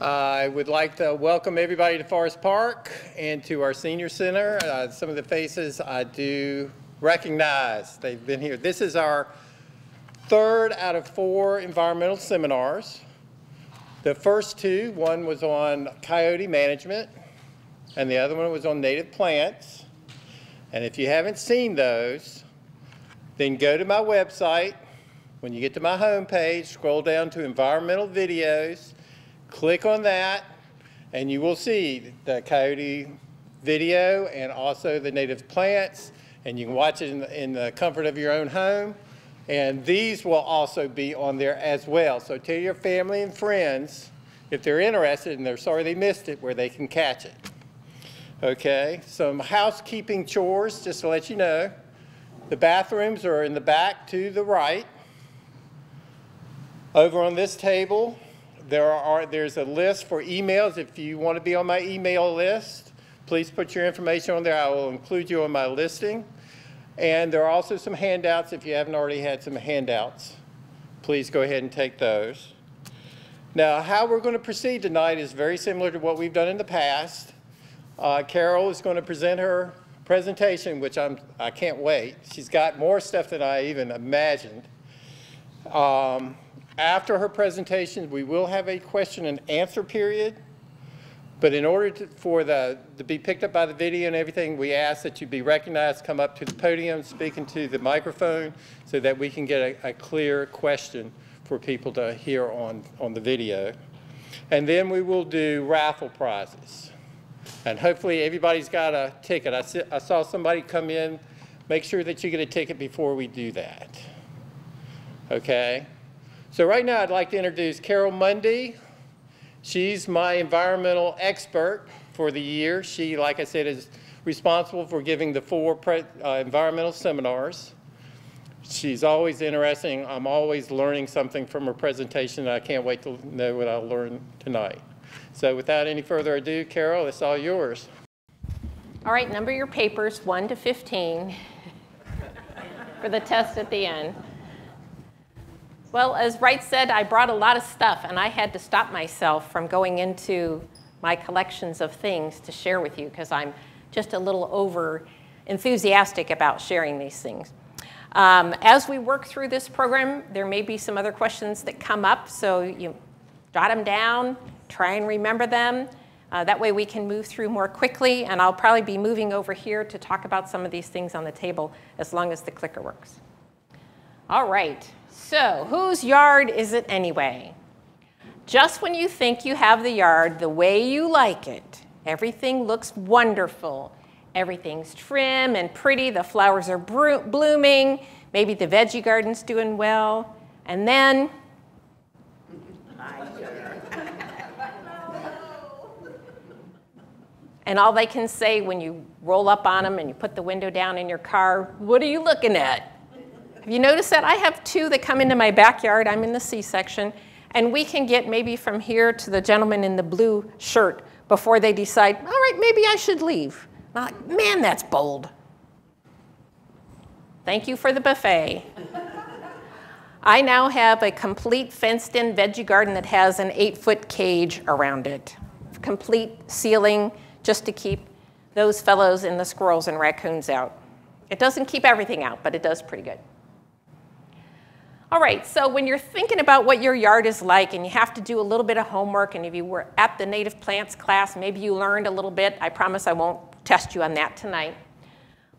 I would like to welcome everybody to Forest Park and to our senior center. Uh, some of the faces I do recognize. They've been here. This is our third out of four environmental seminars. The first two, one was on coyote management and the other one was on native plants. And if you haven't seen those, then go to my website. When you get to my homepage, scroll down to environmental videos, click on that, and you will see the coyote video and also the native plants, and you can watch it in the, in the comfort of your own home. And these will also be on there as well. So tell your family and friends if they're interested and they're sorry they missed it, where they can catch it. Okay, some housekeeping chores, just to let you know. The bathrooms are in the back to the right. Over on this table, there are, there's a list for emails. If you want to be on my email list, please put your information on there. I will include you on my listing. And there are also some handouts. If you haven't already had some handouts, please go ahead and take those. Now, how we're going to proceed tonight is very similar to what we've done in the past. Uh, Carol is going to present her presentation, which I'm, I can't wait. She's got more stuff than I even imagined. Um, after her presentation, we will have a question and answer period. But in order to, for the to be picked up by the video and everything, we ask that you be recognized, come up to the podium, speak into the microphone, so that we can get a, a clear question for people to hear on, on the video. And then we will do raffle prizes. And hopefully everybody's got a ticket. I, I saw somebody come in. Make sure that you get a ticket before we do that. Okay? So right now I'd like to introduce Carol Mundy. She's my environmental expert for the year. She, like I said, is responsible for giving the four uh, environmental seminars. She's always interesting. I'm always learning something from her presentation. I can't wait to know what I'll learn tonight. So without any further ado, Carol, it's all yours. All right, number your papers 1 to 15 for the test at the end. Well, as Wright said, I brought a lot of stuff, and I had to stop myself from going into my collections of things to share with you because I'm just a little over enthusiastic about sharing these things. Um, as we work through this program, there may be some other questions that come up, so you jot them down, try and remember them. Uh, that way we can move through more quickly, and I'll probably be moving over here to talk about some of these things on the table as long as the clicker works. All right, so whose yard is it anyway? Just when you think you have the yard the way you like it, everything looks wonderful. Everything's trim and pretty, the flowers are blooming, maybe the veggie garden's doing well, and then And all they can say when you roll up on them and you put the window down in your car, what are you looking at? Have you noticed that? I have two that come into my backyard. I'm in the C section. And we can get maybe from here to the gentleman in the blue shirt before they decide, all right, maybe I should leave. Not, man, that's bold. Thank you for the buffet. I now have a complete fenced in veggie garden that has an eight foot cage around it. Complete ceiling, just to keep those fellows and the squirrels and raccoons out. It doesn't keep everything out, but it does pretty good. All right, so when you're thinking about what your yard is like and you have to do a little bit of homework, and if you were at the native plants class, maybe you learned a little bit. I promise I won't test you on that tonight.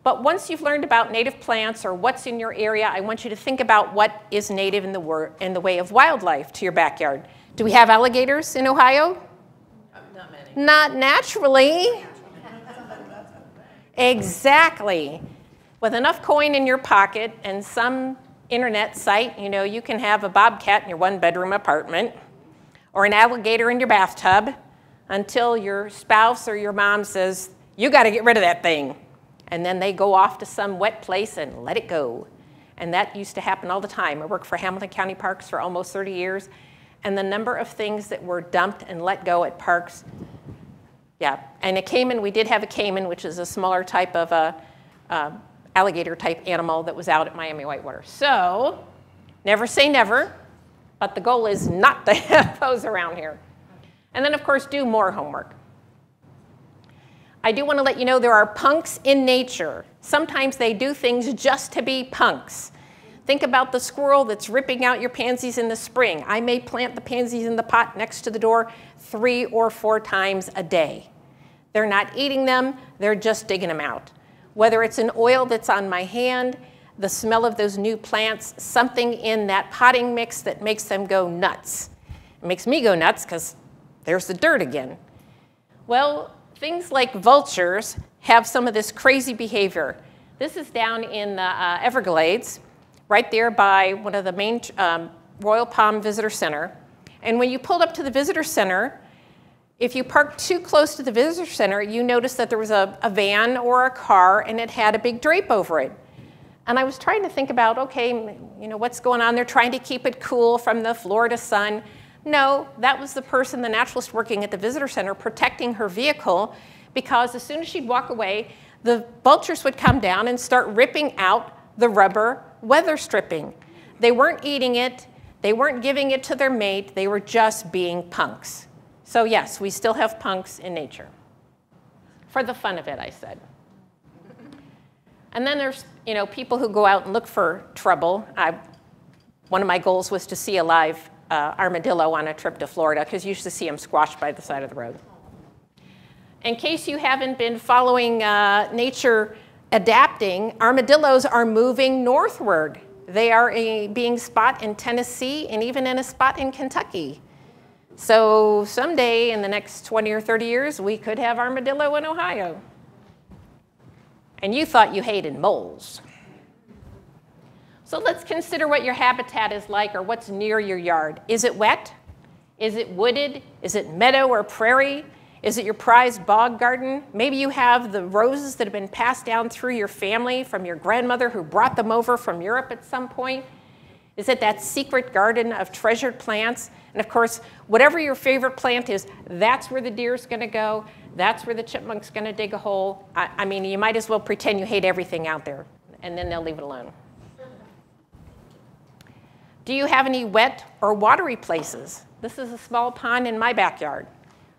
But once you've learned about native plants or what's in your area, I want you to think about what is native in the, in the way of wildlife to your backyard. Do we have alligators in Ohio? Not naturally. exactly. With enough coin in your pocket and some internet site, you know, you can have a bobcat in your one bedroom apartment or an alligator in your bathtub until your spouse or your mom says, you got to get rid of that thing. And then they go off to some wet place and let it go. And that used to happen all the time. I worked for Hamilton County Parks for almost 30 years. And the number of things that were dumped and let go at parks yeah, and a caiman, we did have a caiman, which is a smaller type of a uh, alligator type animal that was out at Miami Whitewater. So, never say never, but the goal is not to have those around here. And then, of course, do more homework. I do want to let you know there are punks in nature. Sometimes they do things just to be punks. Think about the squirrel that's ripping out your pansies in the spring. I may plant the pansies in the pot next to the door three or four times a day. They're not eating them, they're just digging them out. Whether it's an oil that's on my hand, the smell of those new plants, something in that potting mix that makes them go nuts. It makes me go nuts because there's the dirt again. Well, things like vultures have some of this crazy behavior. This is down in the uh, Everglades, right there by one of the main um, Royal Palm Visitor Center. And when you pulled up to the visitor center, if you parked too close to the visitor center, you noticed that there was a, a van or a car and it had a big drape over it. And I was trying to think about, okay, you know, what's going on? They're trying to keep it cool from the Florida sun. No, that was the person, the naturalist working at the visitor center, protecting her vehicle because as soon as she'd walk away, the vultures would come down and start ripping out the rubber weather stripping. They weren't eating it, they weren't giving it to their mate, they were just being punks. So, yes, we still have punks in nature. For the fun of it, I said. And then there's you know, people who go out and look for trouble. I, one of my goals was to see a live uh, armadillo on a trip to Florida because you used to see them squashed by the side of the road. In case you haven't been following uh, nature adapting, armadillos are moving northward. They are a, being spot in Tennessee and even in a spot in Kentucky. So someday in the next 20 or 30 years, we could have armadillo in Ohio. And you thought you hated moles. So let's consider what your habitat is like or what's near your yard. Is it wet? Is it wooded? Is it meadow or prairie? Is it your prized bog garden? Maybe you have the roses that have been passed down through your family from your grandmother who brought them over from Europe at some point. Is it that secret garden of treasured plants? And of course, whatever your favorite plant is, that's where the deer's gonna go. That's where the chipmunk's gonna dig a hole. I, I mean, you might as well pretend you hate everything out there, and then they'll leave it alone. Do you have any wet or watery places? This is a small pond in my backyard.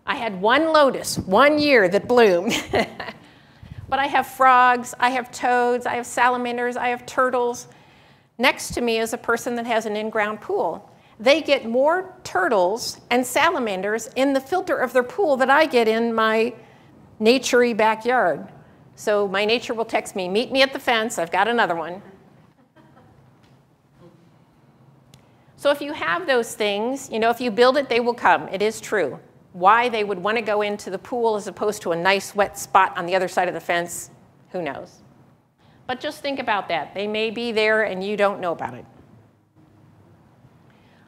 I had one lotus one year that bloomed. but I have frogs, I have toads, I have salamanders, I have turtles. Next to me is a person that has an in-ground pool. They get more turtles and salamanders in the filter of their pool that I get in my naturey backyard. So my nature will text me, meet me at the fence, I've got another one. So if you have those things, you know, if you build it, they will come. It is true. Why they would want to go into the pool as opposed to a nice wet spot on the other side of the fence, who knows? But just think about that. They may be there and you don't know about it.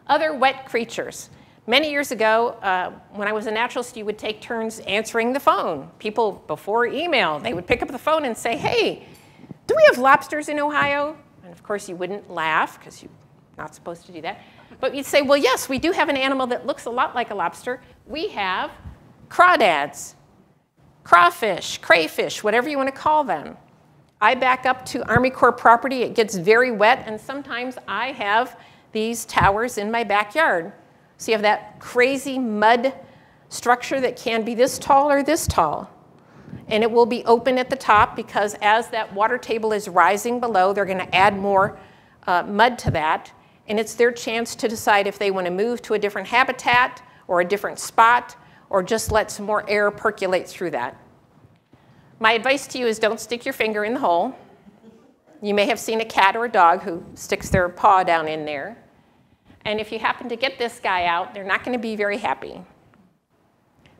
Other wet creatures. Many years ago, uh, when I was a naturalist, you would take turns answering the phone. People, before email, they would pick up the phone and say, hey, do we have lobsters in Ohio? And of course, you wouldn't laugh because you're not supposed to do that. But you'd say, well, yes, we do have an animal that looks a lot like a lobster. We have crawdads, crawfish, crayfish, whatever you want to call them. I back up to Army Corps property. It gets very wet, and sometimes I have these towers in my backyard. So you have that crazy mud structure that can be this tall or this tall. And it will be open at the top because as that water table is rising below, they're going to add more uh, mud to that and it's their chance to decide if they want to move to a different habitat or a different spot or just let some more air percolate through that. My advice to you is don't stick your finger in the hole. You may have seen a cat or a dog who sticks their paw down in there. And if you happen to get this guy out, they're not going to be very happy.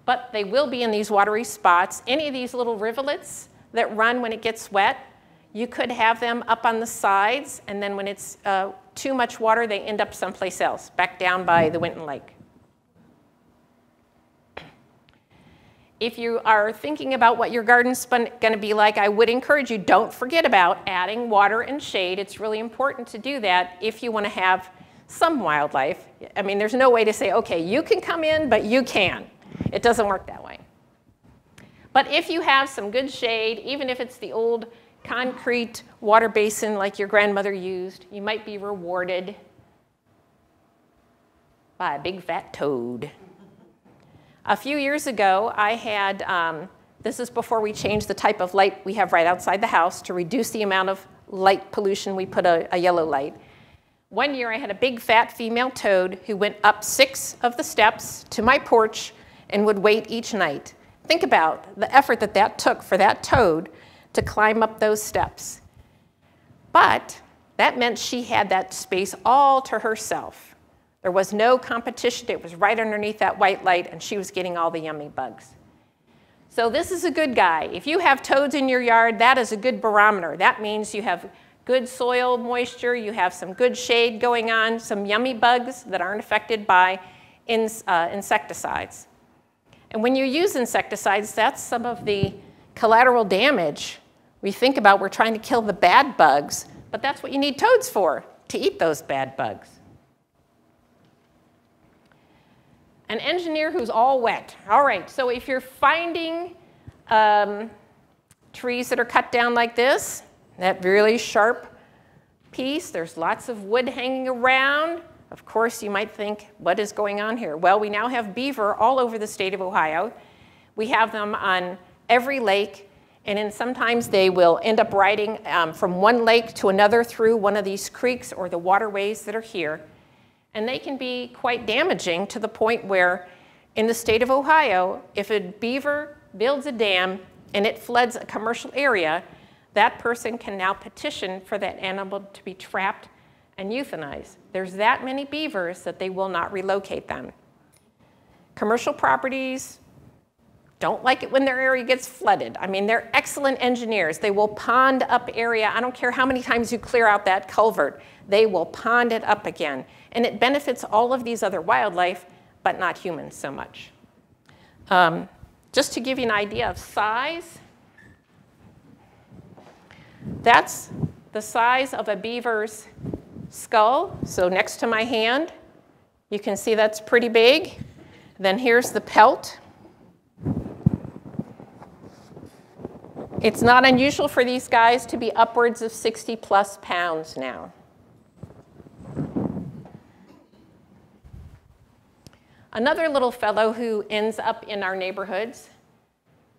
But they will be in these watery spots. Any of these little rivulets that run when it gets wet, you could have them up on the sides, and then when it's uh, too much water, they end up someplace else, back down by the Winton Lake. If you are thinking about what your garden's going to be like, I would encourage you, don't forget about adding water and shade. It's really important to do that if you want to have some wildlife. I mean, there's no way to say, okay, you can come in, but you can. It doesn't work that way. But if you have some good shade, even if it's the old concrete water basin like your grandmother used, you might be rewarded by a big fat toad. A few years ago, I had, um, this is before we changed the type of light we have right outside the house to reduce the amount of light pollution, we put a, a yellow light. One year I had a big fat female toad who went up six of the steps to my porch and would wait each night. Think about the effort that that took for that toad to climb up those steps. But that meant she had that space all to herself. There was no competition. It was right underneath that white light, and she was getting all the yummy bugs. So this is a good guy. If you have toads in your yard, that is a good barometer. That means you have good soil moisture, you have some good shade going on, some yummy bugs that aren't affected by ins, uh, insecticides. And when you use insecticides, that's some of the collateral damage we think about. We're trying to kill the bad bugs, but that's what you need toads for, to eat those bad bugs. An engineer who's all wet. All right, so if you're finding um, trees that are cut down like this, that really sharp piece, there's lots of wood hanging around. Of course, you might think, what is going on here? Well, we now have beaver all over the state of Ohio. We have them on every lake, and then sometimes they will end up riding um, from one lake to another through one of these creeks or the waterways that are here. And they can be quite damaging to the point where in the state of Ohio, if a beaver builds a dam and it floods a commercial area, that person can now petition for that animal to be trapped and euthanized. There's that many beavers that they will not relocate them. Commercial properties don't like it when their area gets flooded. I mean, they're excellent engineers. They will pond up area. I don't care how many times you clear out that culvert, they will pond it up again. And it benefits all of these other wildlife, but not humans so much. Um, just to give you an idea of size, that's the size of a beaver's skull. So next to my hand, you can see that's pretty big. Then here's the pelt. It's not unusual for these guys to be upwards of 60 plus pounds now. Another little fellow who ends up in our neighborhoods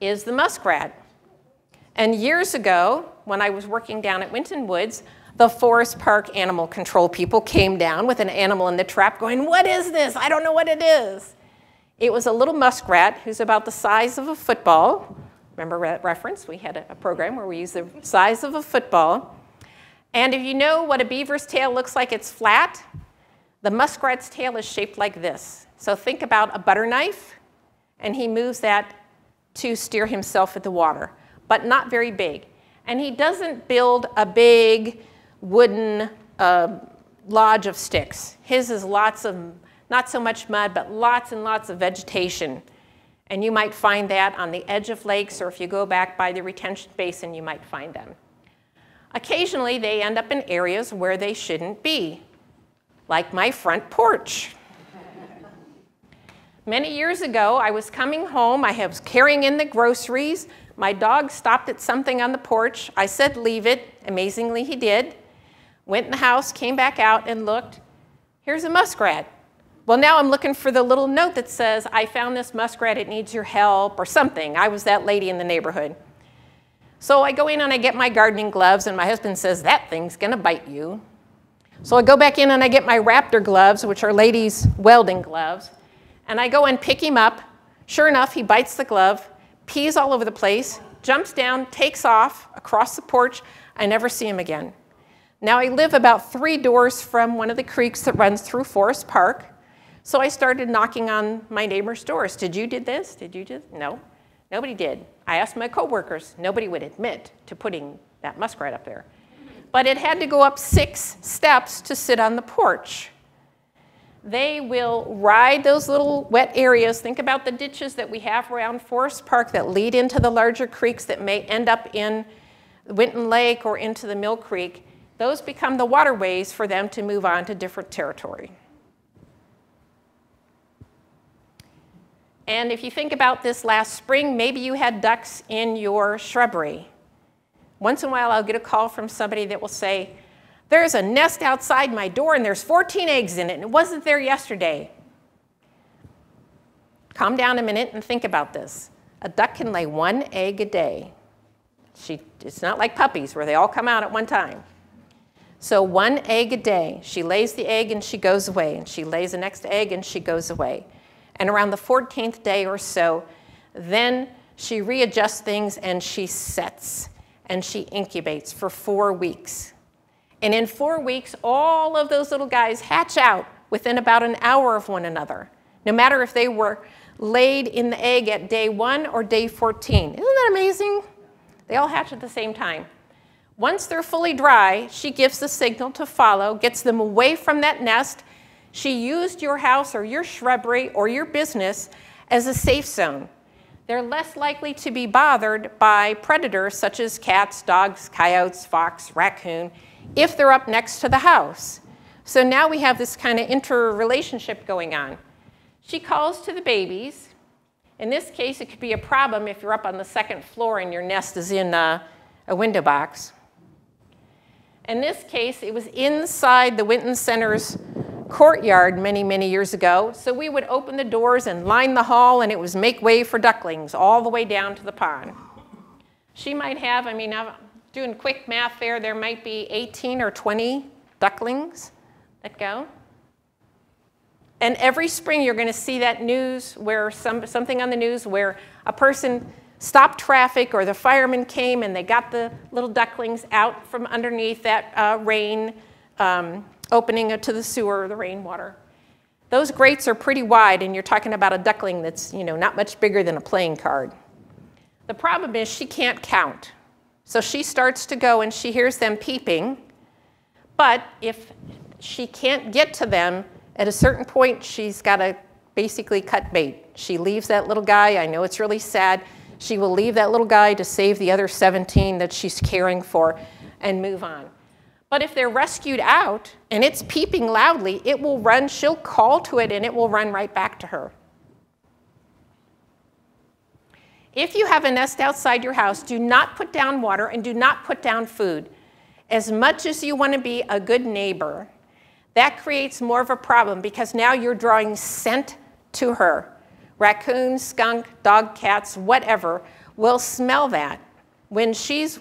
is the muskrat. And years ago, when I was working down at Winton Woods, the Forest Park animal control people came down with an animal in the trap going, What is this? I don't know what it is. It was a little muskrat who's about the size of a football. Remember re reference? We had a program where we used the size of a football. And if you know what a beaver's tail looks like, it's flat. The muskrat's tail is shaped like this. So think about a butter knife, and he moves that to steer himself at the water but not very big. And he doesn't build a big wooden uh, lodge of sticks. His is lots of, not so much mud, but lots and lots of vegetation. And you might find that on the edge of lakes, or if you go back by the retention basin, you might find them. Occasionally, they end up in areas where they shouldn't be, like my front porch. Many years ago, I was coming home. I was carrying in the groceries. My dog stopped at something on the porch. I said, leave it. Amazingly, he did. Went in the house, came back out and looked. Here's a muskrat. Well, now I'm looking for the little note that says, I found this muskrat, it needs your help, or something. I was that lady in the neighborhood. So I go in and I get my gardening gloves, and my husband says, That thing's gonna bite you. So I go back in and I get my raptor gloves, which are ladies' welding gloves, and I go and pick him up. Sure enough, he bites the glove pees all over the place, jumps down, takes off across the porch. I never see him again. Now I live about three doors from one of the creeks that runs through Forest Park. So I started knocking on my neighbor's doors. Did you did this? Did you do? No, nobody did. I asked my coworkers. Nobody would admit to putting that muskrat up there. But it had to go up six steps to sit on the porch they will ride those little wet areas. Think about the ditches that we have around Forest Park that lead into the larger creeks that may end up in Winton Lake or into the Mill Creek. Those become the waterways for them to move on to different territory. And if you think about this last spring, maybe you had ducks in your shrubbery. Once in a while, I'll get a call from somebody that will say, there's a nest outside my door and there's 14 eggs in it and it wasn't there yesterday. calm down a minute and think about this. A duck can lay one egg a day. She, it's not like puppies where they all come out at one time. So one egg a day. She lays the egg and she goes away, and she lays the next egg and she goes away. And around the 14th day or so, then she readjusts things and she sets and she incubates for four weeks. And in four weeks, all of those little guys hatch out within about an hour of one another, no matter if they were laid in the egg at day one or day 14. Isn't that amazing? They all hatch at the same time. Once they're fully dry, she gives the signal to follow, gets them away from that nest. She used your house or your shrubbery or your business as a safe zone. They're less likely to be bothered by predators such as cats, dogs, coyotes, fox, raccoon, if they're up next to the house. So now we have this kind of interrelationship going on. She calls to the babies. In this case, it could be a problem if you're up on the second floor and your nest is in a, a window box. In this case, it was inside the Winton Center's courtyard many, many years ago. So we would open the doors and line the hall, and it was make way for ducklings all the way down to the pond. She might have, I mean, I'm doing quick math there, there might be 18 or 20 ducklings that go. And every spring, you're going to see that news where some, something on the news where a person stopped traffic or the firemen came and they got the little ducklings out from underneath that uh, rain um, opening to the sewer, the rainwater. Those grates are pretty wide and you're talking about a duckling that's you know, not much bigger than a playing card. The problem is she can't count. So she starts to go and she hears them peeping. But if she can't get to them, at a certain point, she's got to basically cut bait. She leaves that little guy. I know it's really sad. She will leave that little guy to save the other 17 that she's caring for and move on. But if they're rescued out and it's peeping loudly, it will run, she'll call to it and it will run right back to her. If you have a nest outside your house, do not put down water and do not put down food. As much as you want to be a good neighbor, that creates more of a problem because now you're drawing scent to her Raccoons, skunk, dog, cats, whatever, will smell that. When she's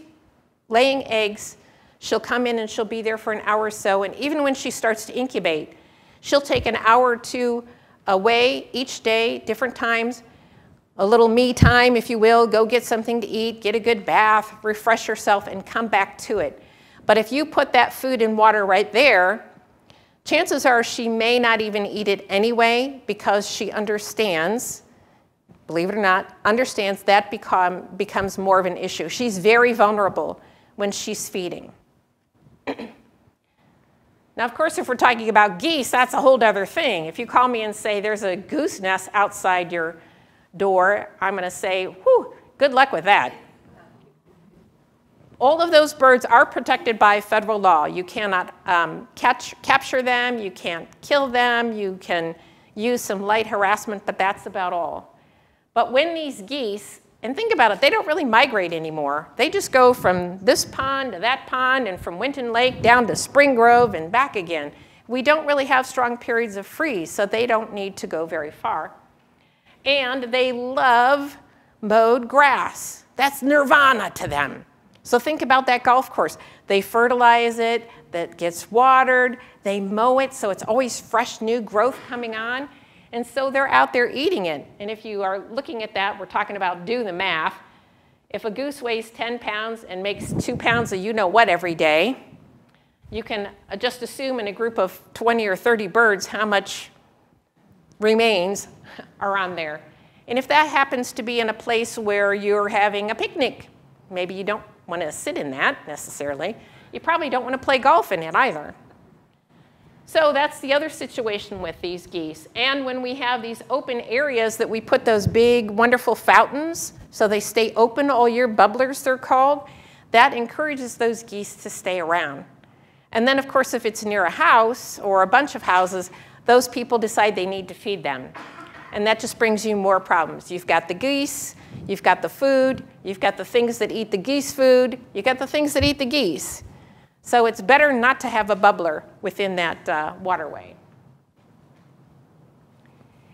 laying eggs, she'll come in and she'll be there for an hour or so. And even when she starts to incubate, she'll take an hour or two away each day, different times, a little me time, if you will, go get something to eat, get a good bath, refresh yourself, and come back to it. But if you put that food and water right there, chances are she may not even eat it anyway because she understands, believe it or not, understands that become, becomes more of an issue. She's very vulnerable when she's feeding. now, of course, if we're talking about geese, that's a whole other thing. If you call me and say there's a goose nest outside your door, I'm going to say, whew, good luck with that. All of those birds are protected by federal law. You cannot um, catch, capture them, you can't kill them, you can use some light harassment, but that's about all. But when these geese, and think about it, they don't really migrate anymore. They just go from this pond to that pond and from Winton Lake down to Spring Grove and back again. We don't really have strong periods of freeze, so they don't need to go very far. And they love mowed grass. That's nirvana to them. So think about that golf course. They fertilize it, that gets watered, they mow it so it's always fresh new growth coming on. And so they're out there eating it. And if you are looking at that, we're talking about do the math. If a goose weighs 10 pounds and makes two pounds of you know what every day, you can just assume in a group of 20 or 30 birds how much remains around there. And if that happens to be in a place where you're having a picnic, maybe you don't want to sit in that necessarily. You probably don't want to play golf in it either. So that's the other situation with these geese. And when we have these open areas that we put those big, wonderful fountains, so they stay open all year, bubblers they're called, that encourages those geese to stay around. And then, of course, if it's near a house or a bunch of houses, those people decide they need to feed them. And that just brings you more problems. You've got the geese, You've got the food, you've got the things that eat the geese food, you've got the things that eat the geese. So it's better not to have a bubbler within that uh, waterway.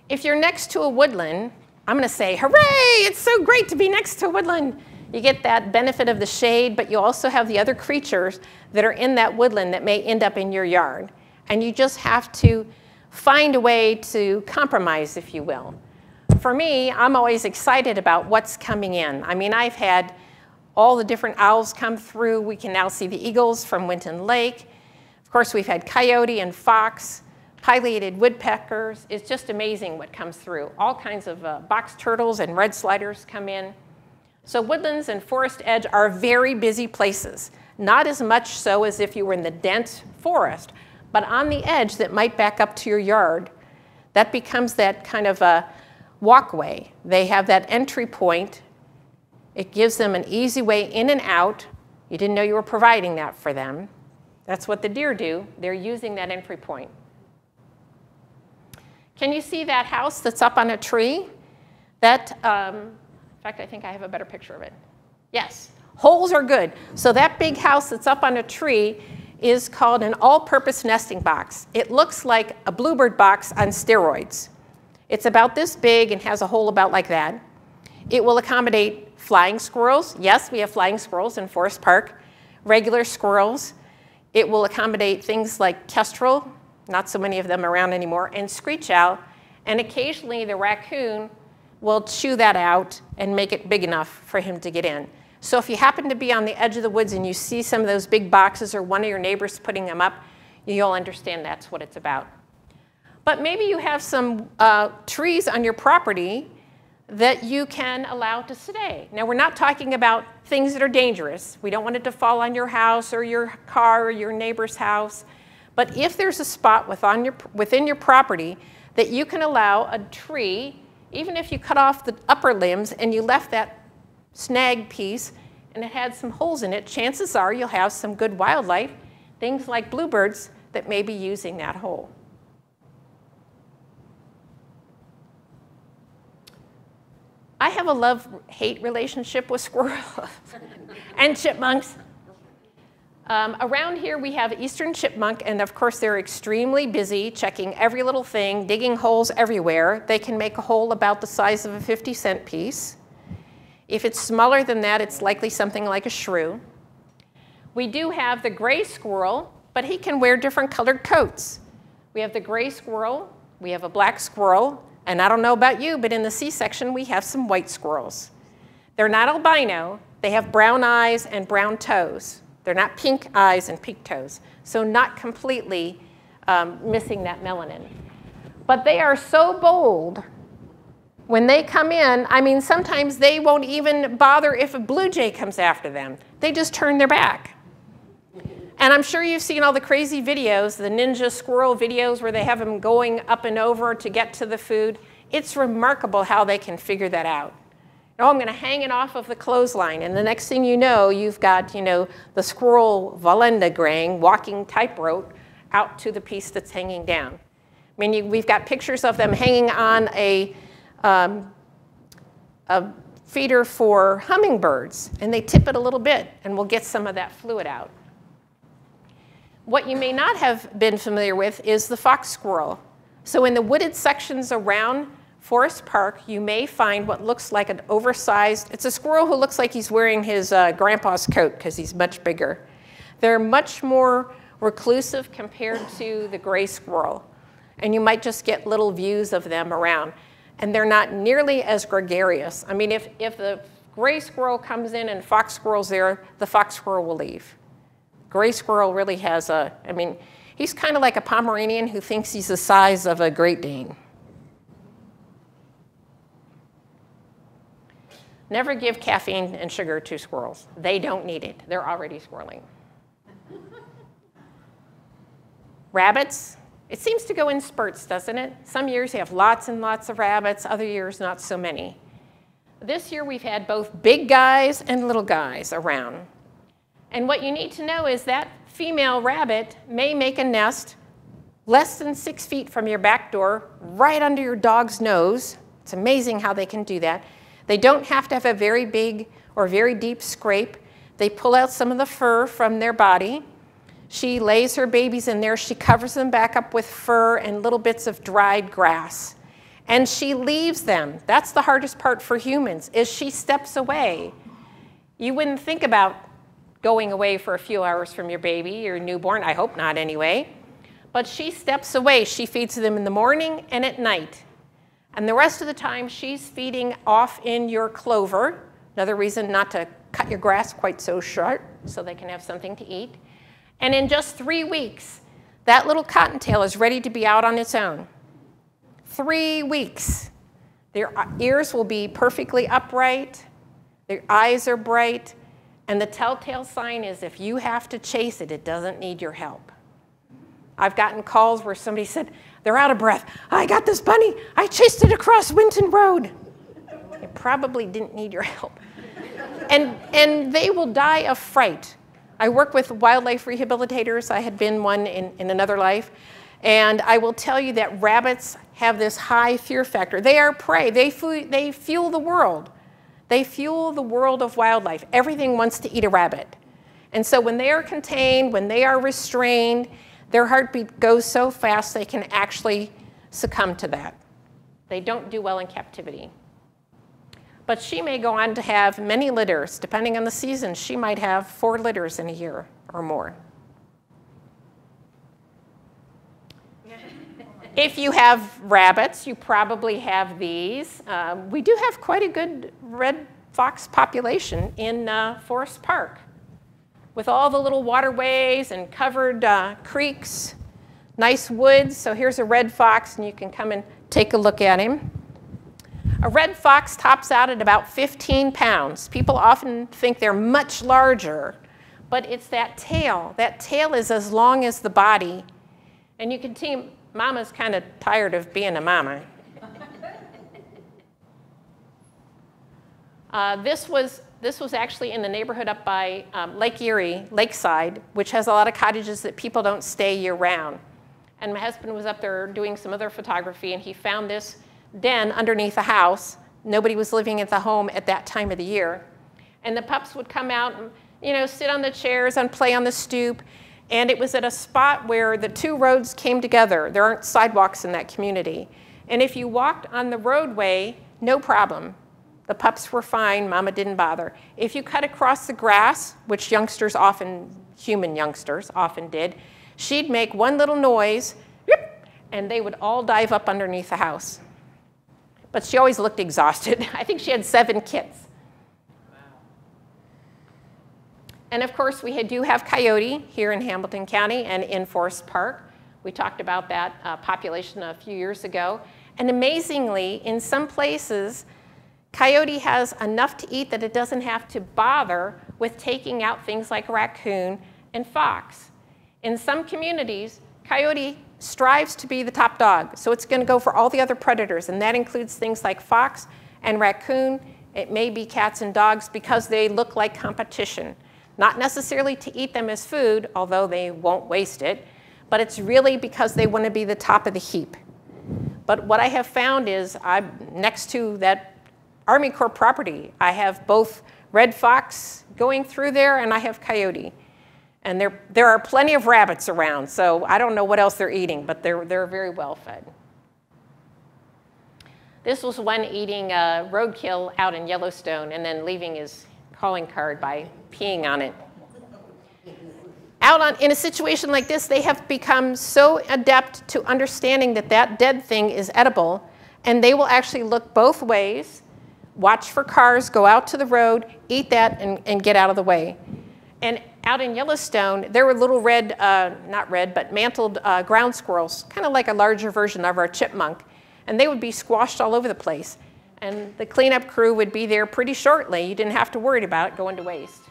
If you're next to a woodland, I'm going to say, hooray, it's so great to be next to a woodland. You get that benefit of the shade, but you also have the other creatures that are in that woodland that may end up in your yard. And you just have to find a way to compromise, if you will. For me, I'm always excited about what's coming in. I mean, I've had all the different owls come through. We can now see the eagles from Winton Lake. Of course, we've had coyote and fox, pileated woodpeckers. It's just amazing what comes through. All kinds of uh, box turtles and red sliders come in. So woodlands and forest edge are very busy places. Not as much so as if you were in the dense forest, but on the edge that might back up to your yard, that becomes that kind of a walkway. They have that entry point. It gives them an easy way in and out. You didn't know you were providing that for them. That's what the deer do. They're using that entry point. Can you see that house that's up on a tree? That, um, in fact, I think I have a better picture of it. Yes, holes are good. So that big house that's up on a tree is called an all-purpose nesting box. It looks like a bluebird box on steroids. It's about this big and has a hole about like that. It will accommodate flying squirrels. Yes, we have flying squirrels in Forest Park. Regular squirrels. It will accommodate things like kestrel, not so many of them around anymore, and screech owl. And occasionally the raccoon will chew that out and make it big enough for him to get in. So if you happen to be on the edge of the woods and you see some of those big boxes or one of your neighbors putting them up, you'll understand that's what it's about. But maybe you have some uh, trees on your property that you can allow to stay. Now, we're not talking about things that are dangerous. We don't want it to fall on your house or your car or your neighbor's house. But if there's a spot within your, within your property that you can allow a tree, even if you cut off the upper limbs and you left that snag piece and it had some holes in it, chances are you'll have some good wildlife, things like bluebirds that may be using that hole. I have a love-hate relationship with squirrels and chipmunks. Um, around here, we have eastern chipmunk, and of course, they're extremely busy checking every little thing, digging holes everywhere. They can make a hole about the size of a 50 cent piece. If it's smaller than that, it's likely something like a shrew. We do have the gray squirrel, but he can wear different colored coats. We have the gray squirrel, we have a black squirrel, and I don't know about you, but in the C section, we have some white squirrels. They're not albino, they have brown eyes and brown toes. They're not pink eyes and pink toes, so not completely um, missing that melanin. But they are so bold when they come in, I mean, sometimes they won't even bother if a blue jay comes after them. They just turn their back. And I'm sure you've seen all the crazy videos, the ninja squirrel videos where they have them going up and over to get to the food. It's remarkable how they can figure that out. Oh, I'm going to hang it off of the clothesline. And the next thing you know, you've got, you know, the squirrel Wallenda gang walking tightrope out to the piece that's hanging down. I mean, you, we've got pictures of them hanging on a um, a feeder for hummingbirds, and they tip it a little bit, and we'll get some of that fluid out. What you may not have been familiar with is the fox squirrel. So in the wooded sections around Forest Park, you may find what looks like an oversized, it's a squirrel who looks like he's wearing his uh, grandpa's coat because he's much bigger. They're much more reclusive compared to the gray squirrel. And you might just get little views of them around and they're not nearly as gregarious. I mean, if, if the gray squirrel comes in and fox squirrel's there, the fox squirrel will leave. Gray squirrel really has a, I mean, he's kind of like a Pomeranian who thinks he's the size of a Great Dane. Never give caffeine and sugar to squirrels. They don't need it. They're already squirreling. Rabbits, it seems to go in spurts, doesn't it? Some years you have lots and lots of rabbits, other years not so many. This year we've had both big guys and little guys around. And what you need to know is that female rabbit may make a nest less than six feet from your back door, right under your dog's nose. It's amazing how they can do that. They don't have to have a very big or very deep scrape. They pull out some of the fur from their body she lays her babies in there. She covers them back up with fur and little bits of dried grass. and she leaves them. That's the hardest part for humans is she steps away. You wouldn't think about going away for a few hours from your baby, your newborn. I hope not anyway. But she steps away. She feeds them in the morning and at night. And the rest of the time, she's feeding off in your clover. Another reason not to cut your grass quite so short so they can have something to eat. And in just three weeks, that little cottontail is ready to be out on its own. Three weeks. Their ears will be perfectly upright, their eyes are bright, and the telltale sign is if you have to chase it, it doesn't need your help. I've gotten calls where somebody said, they're out of breath. I got this bunny. I chased it across Winton Road. It probably didn't need your help. And, and they will die of fright. I work with wildlife rehabilitators. I had been one in, in another life. And I will tell you that rabbits have this high fear factor. They are prey, they, they fuel the world. They fuel the world of wildlife. Everything wants to eat a rabbit. And so when they are contained, when they are restrained, their heartbeat goes so fast they can actually succumb to that. They don't do well in captivity. But she may go on to have many litters. Depending on the season, she might have four litters in a year or more. If you have rabbits, you probably have these. Um, we do have quite a good red fox population in uh, Forest Park with all the little waterways and covered uh, creeks, nice woods. So here's a red fox, and you can come and take a look at him. A red fox tops out at about 15 pounds. People often think they're much larger, but it's that tail. That tail is as long as the body. And you can see Mama's kind of tired of being a mama. Uh, this, was, this was actually in the neighborhood up by um, Lake Erie, Lakeside, which has a lot of cottages that people don't stay year round. And my husband was up there doing some other photography, and he found this den underneath the house. Nobody was living at the home at that time of the year. And the pups would come out and, you know, sit on the chairs and play on the stoop. And it was at a spot where the two roads came together. There aren't sidewalks in that community. And if you walked on the roadway, no problem. The pups were fine, mama didn't bother. If you cut across the grass, which youngsters often, human youngsters often did, she'd make one little noise, and they would all dive up underneath the house. But she always looked exhausted. I think she had seven kits. And of course, we do have coyote here in Hamilton County and in Forest Park. We talked about that uh, population a few years ago. And amazingly, in some places, coyote has enough to eat that it doesn't have to bother with taking out things like raccoon and fox. In some communities, coyote strives to be the top dog, so it's going to go for all the other predators, and that includes things like fox and raccoon. It may be cats and dogs because they look like competition. Not necessarily to eat them as food, although they won't waste it, but it's really because they want to be the top of the heap. But what I have found is I'm next to that Army Corps property. I have both red fox going through there and I have coyote. And there, there are plenty of rabbits around, so I don't know what else they're eating, but they're, they're very well fed. This was one eating a roadkill out in Yellowstone and then leaving his calling card by peeing on it. Out on, in a situation like this, they have become so adept to understanding that that dead thing is edible, and they will actually look both ways, watch for cars, go out to the road, eat that, and, and get out of the way. And out in Yellowstone, there were little red, uh, not red, but mantled uh, ground squirrels, kind of like a larger version of our chipmunk. And they would be squashed all over the place and the cleanup crew would be there pretty shortly. You didn't have to worry about it going to waste.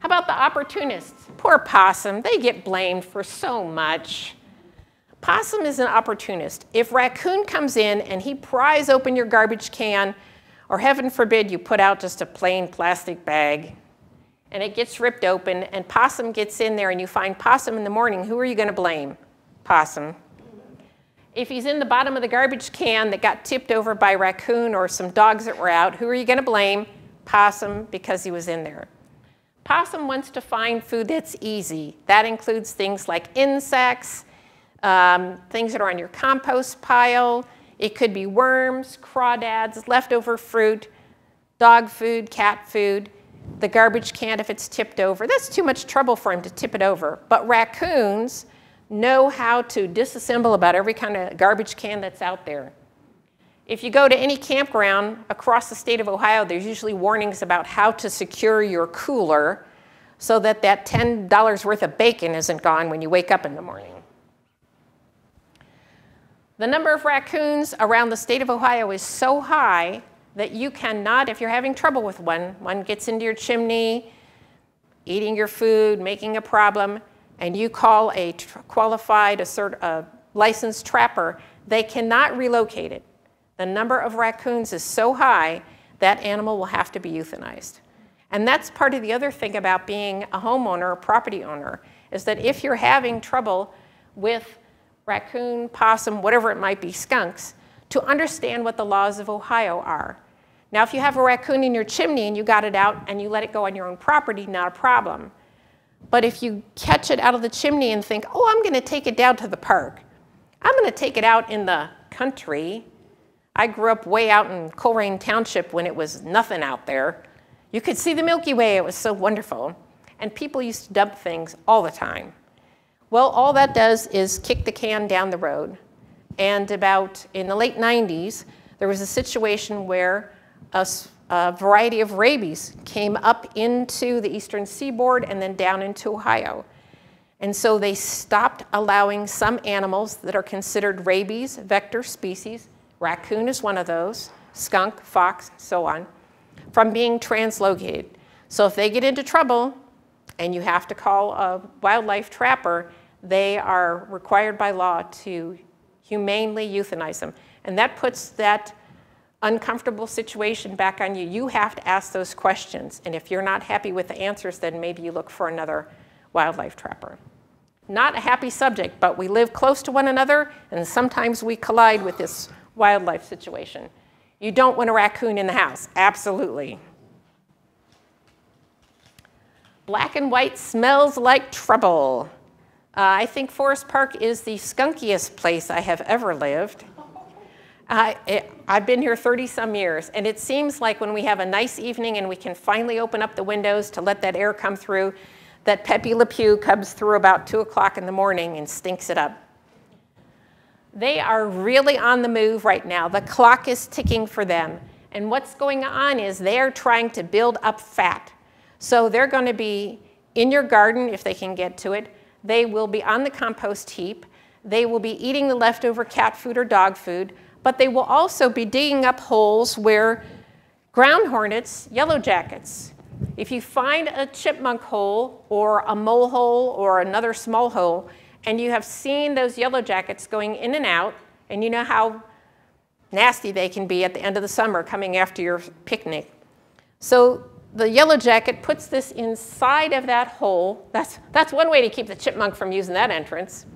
How about the opportunists? Poor possum, they get blamed for so much. Possum is an opportunist. If raccoon comes in and he pries open your garbage can, or heaven forbid you put out just a plain plastic bag, and it gets ripped open, and possum gets in there, and you find possum in the morning, who are you going to blame? Possum. If he's in the bottom of the garbage can that got tipped over by raccoon or some dogs that were out, who are you going to blame? Possum, because he was in there. Possum wants to find food that's easy. That includes things like insects, um, things that are on your compost pile. It could be worms, crawdads, leftover fruit, dog food, cat food, the garbage can if it's tipped over. That's too much trouble for him to tip it over. But raccoons know how to disassemble about every kind of garbage can that's out there. If you go to any campground across the state of Ohio, there's usually warnings about how to secure your cooler so that that $10 worth of bacon isn't gone when you wake up in the morning. The number of raccoons around the state of Ohio is so high that you cannot, if you're having trouble with one, one gets into your chimney, eating your food, making a problem, and you call a qualified, a, cert, a licensed trapper, they cannot relocate it. The number of raccoons is so high that animal will have to be euthanized. And that's part of the other thing about being a homeowner, a property owner, is that if you're having trouble with raccoon, possum, whatever it might be, skunks, to understand what the laws of Ohio are. Now, if you have a raccoon in your chimney and you got it out and you let it go on your own property, not a problem. But if you catch it out of the chimney and think, oh, I'm going to take it down to the park, I'm going to take it out in the country. I grew up way out in Colerain Township when it was nothing out there. You could see the Milky Way, it was so wonderful. And people used to dump things all the time. Well, all that does is kick the can down the road. And about in the late 90s, there was a situation where a, a, variety of rabies came up into the eastern seaboard and then down into Ohio. And so they stopped allowing some animals that are considered rabies vector species, raccoon is one of those, skunk, fox, so on, from being translocated. So if they get into trouble and you have to call a wildlife trapper, they are required by law to humanely euthanize them. And that puts that uncomfortable situation back on you. You have to ask those questions. And if you're not happy with the answers, then maybe you look for another wildlife trapper. Not a happy subject, but we live close to one another, and sometimes we collide with this wildlife situation. You don't want a raccoon in the house, absolutely. Black and white smells like trouble. Uh, I think Forest Park is the skunkiest place I have ever lived. Uh, it, I've been here 30 some years, and it seems like when we have a nice evening and we can finally open up the windows to let that air come through, that Pepe Le Pew comes through about 2 o'clock in the morning and stinks it up. They are really on the move right now. The clock is ticking for them. And what's going on is they're trying to build up fat. So they're going to be in your garden if they can get to it. They will be on the compost heap. They will be eating the leftover cat food or dog food, but they will also be digging up holes where ground hornets, yellow jackets, if you find a chipmunk hole or a mole hole or another small hole, and you have seen those yellow jackets going in and out, and you know how nasty they can be at the end of the summer coming after your picnic. So the yellow jacket puts this inside of that hole. That's, that's one way to keep the chipmunk from using that entrance.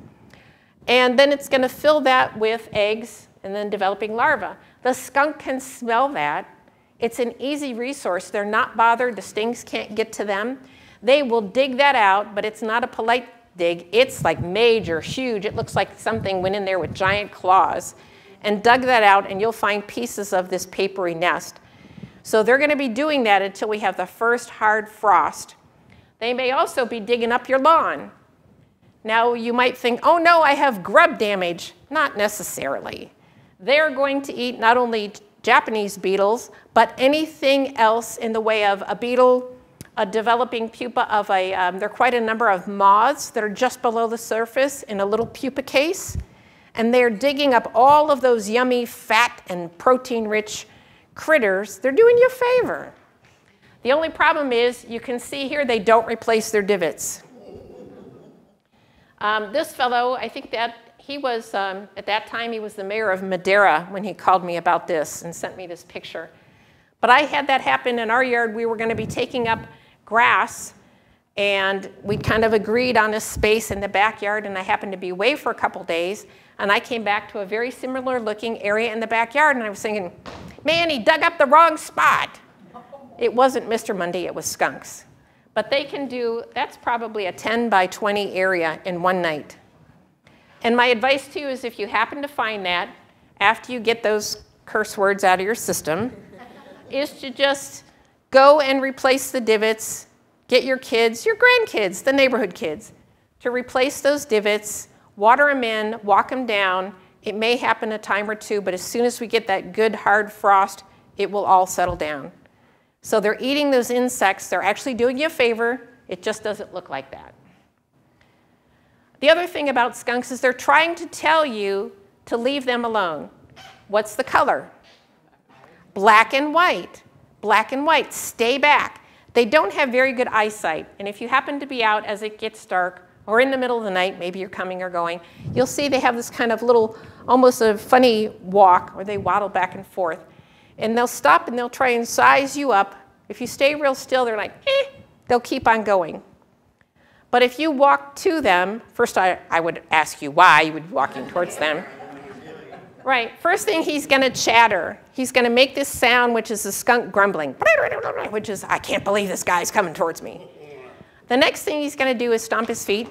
And then it's going to fill that with eggs and then developing larvae. The skunk can smell that. It's an easy resource. They're not bothered. The stings can't get to them. They will dig that out, but it's not a polite dig. It's like major, huge. It looks like something went in there with giant claws and dug that out, and you'll find pieces of this papery nest. So they're going to be doing that until we have the first hard frost. They may also be digging up your lawn. Now you might think, oh no, I have grub damage. Not necessarily. They're going to eat not only Japanese beetles, but anything else in the way of a beetle, a developing pupa of a, um, there are quite a number of moths that are just below the surface in a little pupa case. And they're digging up all of those yummy fat and protein rich critters, they're doing you a favor. The only problem is you can see here they don't replace their divots. Um, this fellow, I think that he was, um, at that time, he was the mayor of Madeira when he called me about this and sent me this picture. But I had that happen in our yard. We were going to be taking up grass, and we kind of agreed on a space in the backyard, and I happened to be away for a couple days, and I came back to a very similar looking area in the backyard, and I was thinking, Man, he dug up the wrong spot. It wasn't Mr. Mundy, it was skunks. But they can do, that's probably a 10 by 20 area in one night. And my advice to you is if you happen to find that, after you get those curse words out of your system, is to just go and replace the divots, get your kids, your grandkids, the neighborhood kids, to replace those divots, water them in, walk them down. It may happen a time or two, but as soon as we get that good hard frost, it will all settle down. So they're eating those insects. They're actually doing you a favor. It just doesn't look like that. The other thing about skunks is they're trying to tell you to leave them alone. What's the color? Black and white. Black and white. Stay back. They don't have very good eyesight. And if you happen to be out as it gets dark or in the middle of the night, maybe you're coming or going, you'll see they have this kind of little, almost a funny walk, or they waddle back and forth. And they'll stop and they'll try and size you up. If you stay real still, they're like, eh, they'll keep on going. But if you walk to them, first I, I would ask you why you would be walking towards them. Right, first thing he's gonna chatter. He's gonna make this sound, which is a skunk grumbling, which is, I can't believe this guy's coming towards me. The next thing he's gonna do is stomp his feet,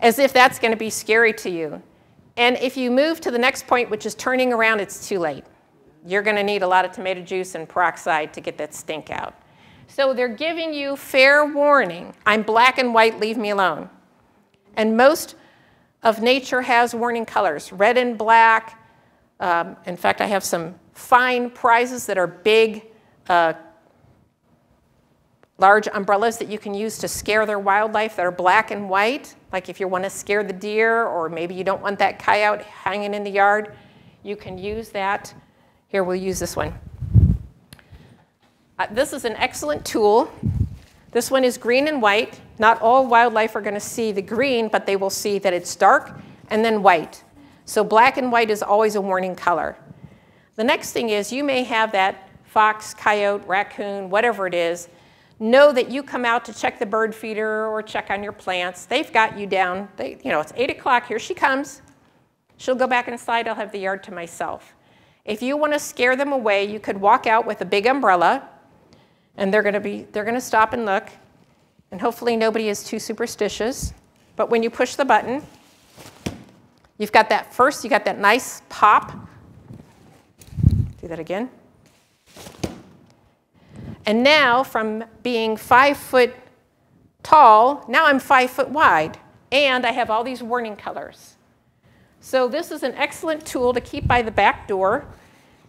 as if that's gonna be scary to you. And if you move to the next point, which is turning around, it's too late. You're gonna need a lot of tomato juice and peroxide to get that stink out. So they're giving you fair warning. I'm black and white, leave me alone. And most of nature has warning colors, red and black. Um, in fact, I have some fine prizes that are big, uh, large umbrellas that you can use to scare their wildlife that are black and white. Like if you want to scare the deer or maybe you don't want that coyote hanging in the yard, you can use that. Here, we'll use this one. Uh, this is an excellent tool. This one is green and white. Not all wildlife are going to see the green, but they will see that it's dark and then white. So black and white is always a warning color. The next thing is you may have that fox, coyote, raccoon, whatever it is, know that you come out to check the bird feeder or check on your plants. They've got you down. They, you know, it's 8 o'clock. Here she comes. She'll go back inside. I'll have the yard to myself. If you want to scare them away, you could walk out with a big umbrella and they're going to be they're going to stop and look and hopefully nobody is too superstitious but when you push the button you've got that first you got that nice pop do that again and now from being five foot tall now i'm five foot wide and i have all these warning colors so this is an excellent tool to keep by the back door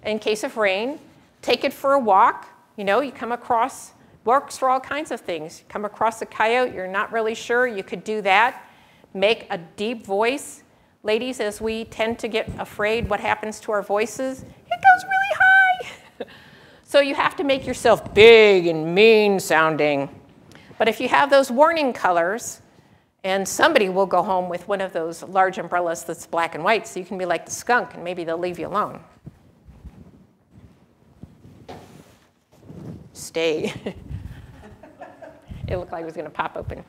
in case of rain take it for a walk you know, you come across, works for all kinds of things. You come across a coyote, you're not really sure, you could do that. Make a deep voice. Ladies, as we tend to get afraid what happens to our voices, it goes really high. so you have to make yourself big and mean sounding. But if you have those warning colors, and somebody will go home with one of those large umbrellas that's black and white, so you can be like the skunk and maybe they'll leave you alone. stay. it looked like it was going to pop open.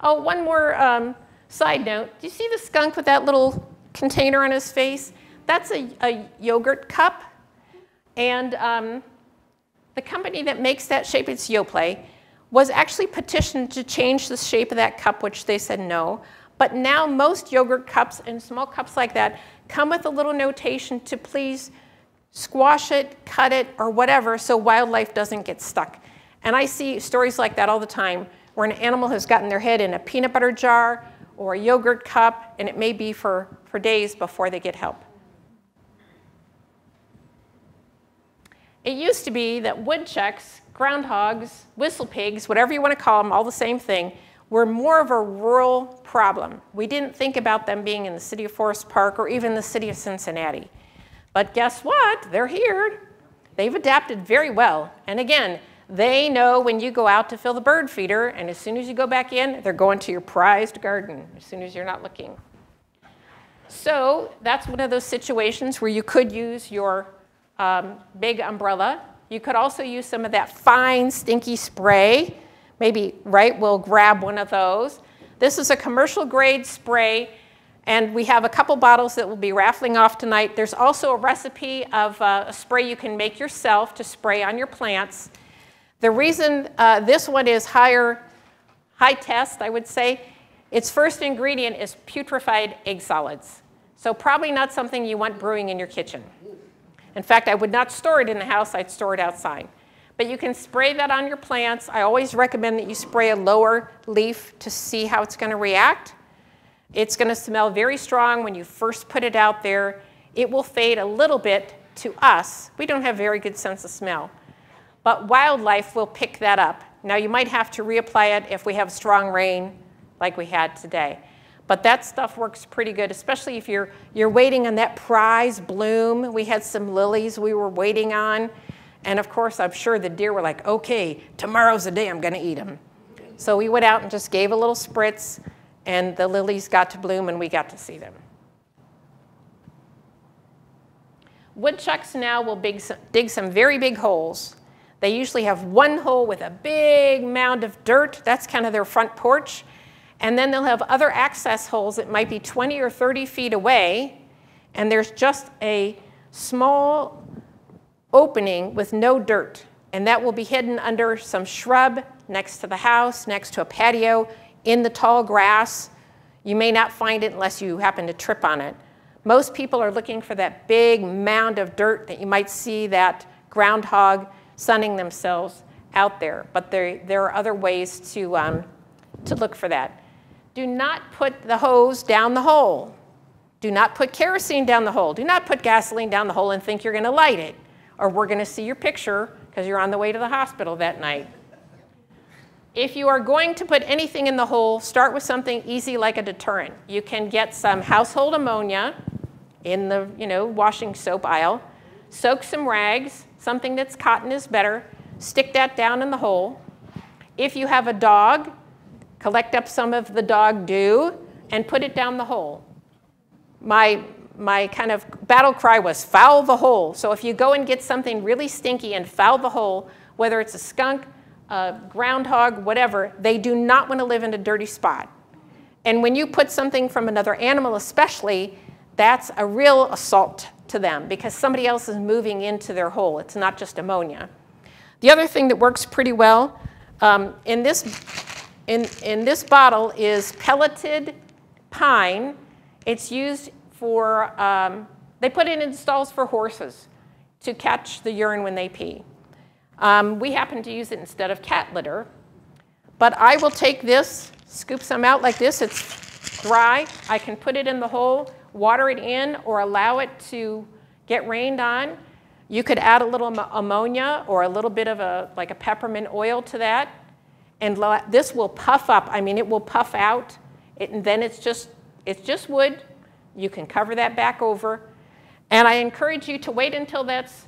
Oh, one more um, side note. Do you see the skunk with that little container on his face? That's a, a yogurt cup. And um, the company that makes that shape, it's Yoplait, was actually petitioned to change the shape of that cup, which they said no. But now most yogurt cups and small cups like that come with a little notation to please squash it, cut it, or whatever so wildlife doesn't get stuck. And I see stories like that all the time where an animal has gotten their head in a peanut butter jar or a yogurt cup, and it may be for, for days before they get help. It used to be that woodchucks, groundhogs, whistle pigs, whatever you want to call them, all the same thing, were more of a rural problem. We didn't think about them being in the city of Forest Park or even the city of Cincinnati. But guess what? They're here. They've adapted very well. And again, they know when you go out to fill the bird feeder, and as soon as you go back in, they're going to your prized garden as soon as you're not looking. So that's one of those situations where you could use your um, big umbrella. You could also use some of that fine, stinky spray. Maybe, right, we'll grab one of those. This is a commercial grade spray and we have a couple bottles that we'll be raffling off tonight. There's also a recipe of uh, a spray you can make yourself to spray on your plants. The reason uh, this one is higher, high test, I would say, its first ingredient is putrefied egg solids. So probably not something you want brewing in your kitchen. In fact, I would not store it in the house, I'd store it outside. But you can spray that on your plants. I always recommend that you spray a lower leaf to see how it's going to react. It's going to smell very strong when you first put it out there. It will fade a little bit to us. We don't have very good sense of smell. But wildlife will pick that up. Now you might have to reapply it if we have strong rain like we had today. But that stuff works pretty good, especially if you're, you're waiting on that prize bloom. We had some lilies we were waiting on. And of course, I'm sure the deer were like, okay, tomorrow's the day I'm going to eat them. So we went out and just gave a little spritz, and the lilies got to bloom, and we got to see them. Woodchucks now will dig some very big holes. They usually have one hole with a big mound of dirt. That's kind of their front porch. And then they'll have other access holes that might be 20 or 30 feet away. And there's just a small opening with no dirt. And that will be hidden under some shrub next to the house, next to a patio, in the tall grass. You may not find it unless you happen to trip on it. Most people are looking for that big mound of dirt that you might see that groundhog sunning themselves out there. But there, there are other ways to, um, to look for that. Do not put the hose down the hole. Do not put kerosene down the hole. Do not put gasoline down the hole and think you're going to light it or we're going to see your picture because you're on the way to the hospital that night. If you are going to put anything in the hole, start with something easy like a deterrent. You can get some household ammonia in the you know, washing soap aisle, soak some rags, something that's cotton is better, stick that down in the hole. If you have a dog, collect up some of the dog dew and put it down the hole. My my kind of battle cry was foul the hole. So if you go and get something really stinky and foul the hole, whether it's a skunk, a groundhog, whatever, they do not want to live in a dirty spot. And when you put something from another animal especially, that's a real assault to them because somebody else is moving into their hole. It's not just ammonia. The other thing that works pretty well um, in, this, in, in this bottle is pelleted pine. It's used for, um, they put it in stalls for horses to catch the urine when they pee. Um, we happen to use it instead of cat litter. But I will take this, scoop some out like this. It's dry. I can put it in the hole, water it in, or allow it to get rained on. You could add a little ammonia or a little bit of a, like a peppermint oil to that. And this will puff up. I mean, it will puff out. It, and then it's just, it's just wood. You can cover that back over. And I encourage you to wait until that's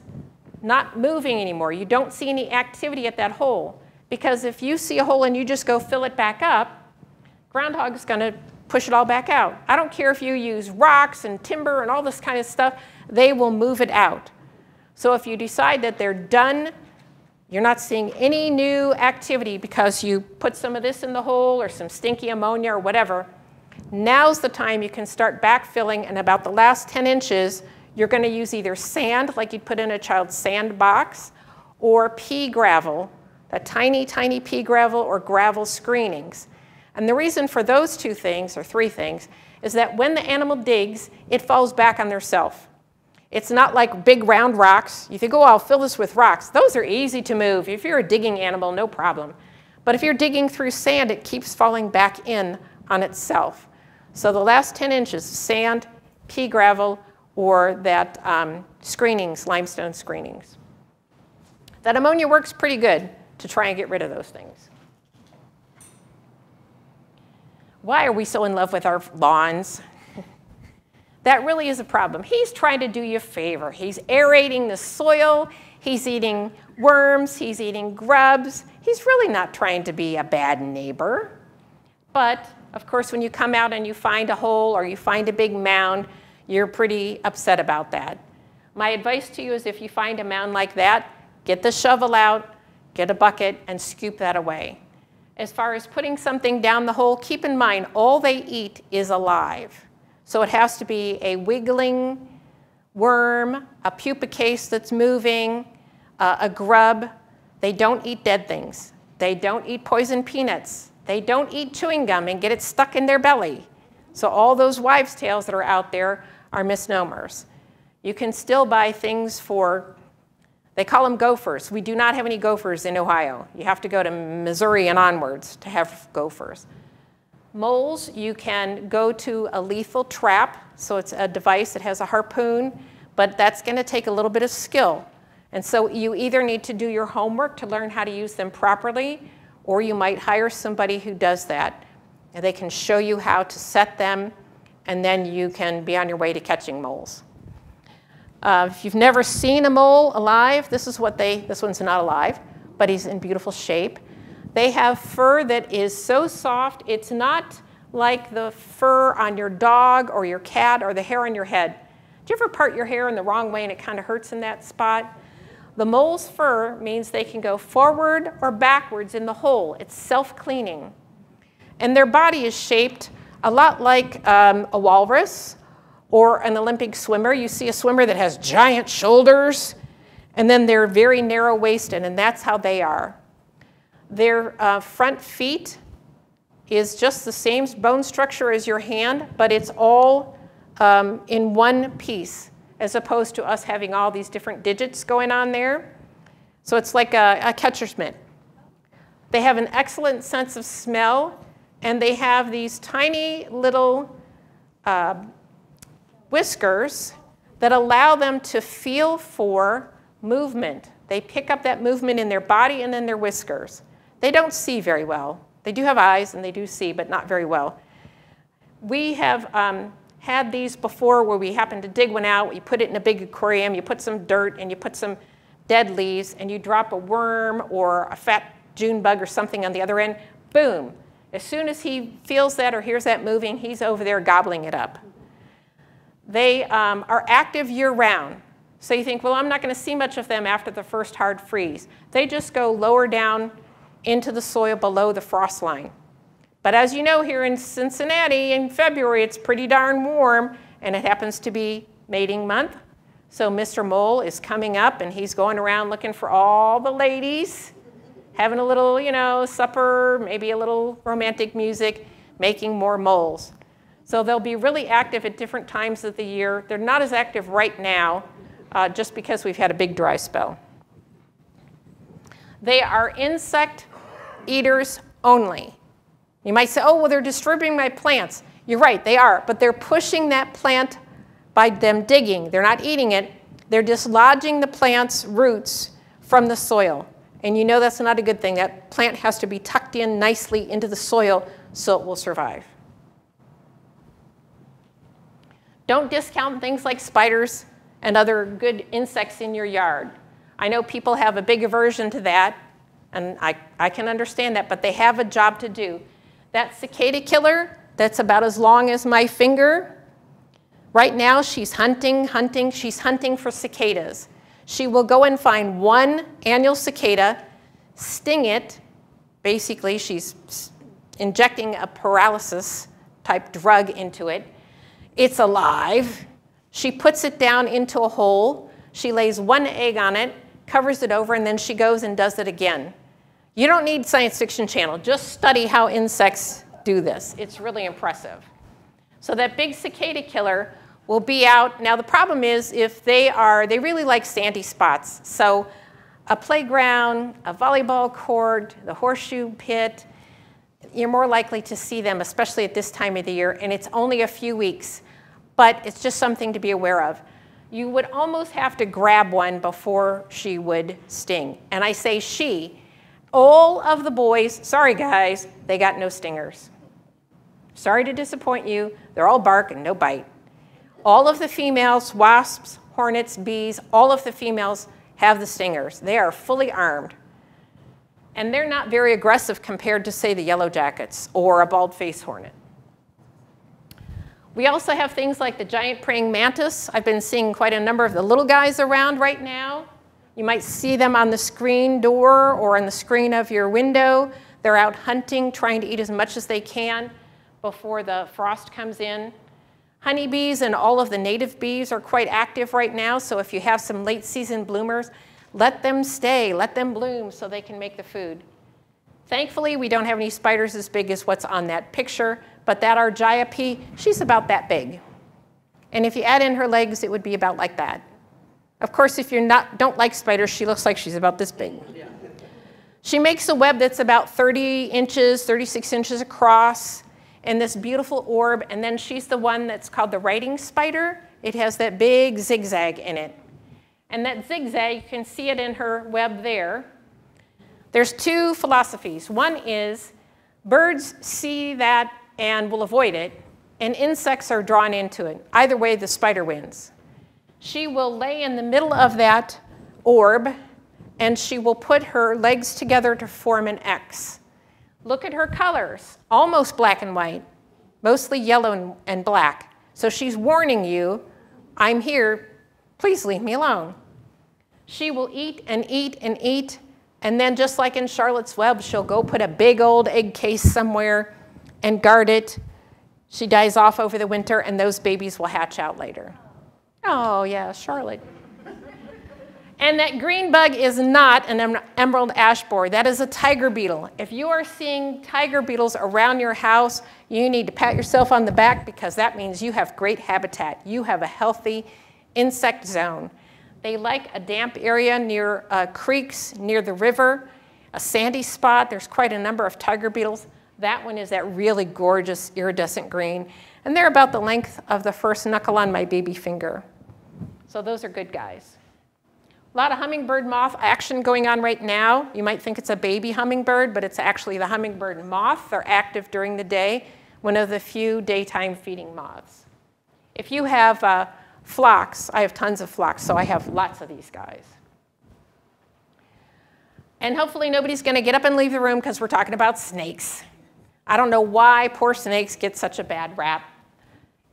not moving anymore. You don't see any activity at that hole. Because if you see a hole and you just go fill it back up, groundhog is going to push it all back out. I don't care if you use rocks and timber and all this kind of stuff, they will move it out. So if you decide that they're done, you're not seeing any new activity because you put some of this in the hole or some stinky ammonia or whatever, Now's the time you can start backfilling and about the last 10 inches, you're gonna use either sand, like you'd put in a child's sandbox, or pea gravel, a tiny, tiny pea gravel or gravel screenings. And the reason for those two things, or three things, is that when the animal digs, it falls back on their self. It's not like big round rocks. You think, oh, I'll fill this with rocks. Those are easy to move. If you're a digging animal, no problem. But if you're digging through sand, it keeps falling back in on itself. So the last 10 inches, sand, pea gravel, or that um, screenings, limestone screenings. That ammonia works pretty good to try and get rid of those things. Why are we so in love with our lawns? That really is a problem. He's trying to do you a favor. He's aerating the soil, he's eating worms, he's eating grubs. He's really not trying to be a bad neighbor. But of course, when you come out and you find a hole or you find a big mound, you're pretty upset about that. My advice to you is if you find a mound like that, get the shovel out, get a bucket, and scoop that away. As far as putting something down the hole, keep in mind all they eat is alive. So it has to be a wiggling worm, a pupa case that's moving, uh, a grub. They don't eat dead things. They don't eat poison peanuts. They don't eat chewing gum and get it stuck in their belly. So all those wives' tales that are out there are misnomers. You can still buy things for, they call them gophers. We do not have any gophers in Ohio. You have to go to Missouri and onwards to have gophers. Moles, you can go to a lethal trap. So it's a device that has a harpoon, but that's going to take a little bit of skill. And so you either need to do your homework to learn how to use them properly, or you might hire somebody who does that. And they can show you how to set them, and then you can be on your way to catching moles. Uh, if you've never seen a mole alive, this is what they, this one's not alive, but he's in beautiful shape. They have fur that is so soft, it's not like the fur on your dog or your cat or the hair on your head. Do you ever part your hair in the wrong way and it kind of hurts in that spot? The mole's fur means they can go forward or backwards in the hole. It's self-cleaning. And their body is shaped a lot like um, a walrus or an Olympic swimmer. You see a swimmer that has giant shoulders, and then they're very narrow waisted, and that's how they are. Their uh, front feet is just the same bone structure as your hand, but it's all um, in one piece, as opposed to us having all these different digits going on there. So it's like a, a catcher's mitt. They have an excellent sense of smell, and they have these tiny little uh, whiskers that allow them to feel for movement. They pick up that movement in their body and then their whiskers. They don't see very well. They do have eyes and they do see, but not very well. We have um, had these before where we happen to dig one out, you put it in a big aquarium, you put some dirt and you put some dead leaves and you drop a worm or a fat June bug or something on the other end, boom. As soon as he feels that or hears that moving, he's over there gobbling it up. They um, are active year round. So you think, well, I'm not going to see much of them after the first hard freeze. They just go lower down into the soil below the frost line. But as you know, here in Cincinnati in February, it's pretty darn warm, and it happens to be mating month. So Mr. Mole is coming up, and he's going around looking for all the ladies, having a little, you know, supper, maybe a little romantic music, making more moles. So they'll be really active at different times of the year. They're not as active right now, uh, just because we've had a big dry spell. They are insect eaters only. You might say, oh, well, they're disturbing my plants. You're right, they are, but they're pushing that plant by them digging. They're not eating it, they're dislodging the plant's roots from the soil. And you know that's not a good thing. That plant has to be tucked in nicely into the soil so it will survive. Don't discount things like spiders and other good insects in your yard. I know people have a big aversion to that, and I, I can understand that, but they have a job to do. That cicada killer, that's about as long as my finger, right now she's hunting, hunting, she's hunting for cicadas. She will go and find one annual cicada, sting it, basically she's injecting a paralysis type drug into it. It's alive. She puts it down into a hole. She lays one egg on it, covers it over, and then she goes and does it again. You don't need Science Fiction Channel. Just study how insects do this. It's really impressive. So that big cicada killer will be out. Now the problem is if they are, they really like sandy spots. So a playground, a volleyball court, the horseshoe pit, you're more likely to see them, especially at this time of the year, and it's only a few weeks. But it's just something to be aware of. You would almost have to grab one before she would sting. And I say she all of the boys, sorry guys, they got no stingers. Sorry to disappoint you, they're all bark and no bite. All of the females, wasps, hornets, bees, all of the females have the stingers. They are fully armed. And they're not very aggressive compared to, say, the yellow jackets or a bald-faced hornet. We also have things like the giant praying mantis. I've been seeing quite a number of the little guys around right now. You might see them on the screen door or on the screen of your window. They're out hunting, trying to eat as much as they can before the frost comes in. Honeybees and all of the native bees are quite active right now, so if you have some late season bloomers, let them stay, let them bloom so they can make the food. Thankfully, we don't have any spiders as big as what's on that picture, but that Argiope, she's about that big. And if you add in her legs, it would be about like that. Of course, if you don't like spiders, she looks like she's about this big. Yeah. She makes a web that's about 30 inches, 36 inches across, and this beautiful orb, and then she's the one that's called the writing spider. It has that big zigzag in it. And that zigzag, you can see it in her web there. There's two philosophies. One is birds see that and will avoid it, and insects are drawn into it. Either way, the spider wins. She will lay in the middle of that orb, and she will put her legs together to form an X. Look at her colors, almost black and white, mostly yellow and black. So she's warning you, I'm here, please leave me alone. She will eat and eat and eat, and then just like in Charlotte's Web, she'll go put a big old egg case somewhere and guard it. She dies off over the winter, and those babies will hatch out later. Oh, yeah, Charlotte. And that green bug is not an emerald ash borer. That is a tiger beetle. If you are seeing tiger beetles around your house, you need to pat yourself on the back because that means you have great habitat. You have a healthy insect zone. They like a damp area near uh, creeks, near the river, a sandy spot. There's quite a number of tiger beetles. That one is that really gorgeous iridescent green. And they're about the length of the first knuckle on my baby finger. So those are good guys. A lot of hummingbird moth action going on right now. You might think it's a baby hummingbird, but it's actually the hummingbird moth. They're active during the day, one of the few daytime feeding moths. If you have uh, phlox, I have tons of phlox, so I have lots of these guys. And hopefully nobody's going to get up and leave the room because we're talking about snakes. I don't know why poor snakes get such a bad rap.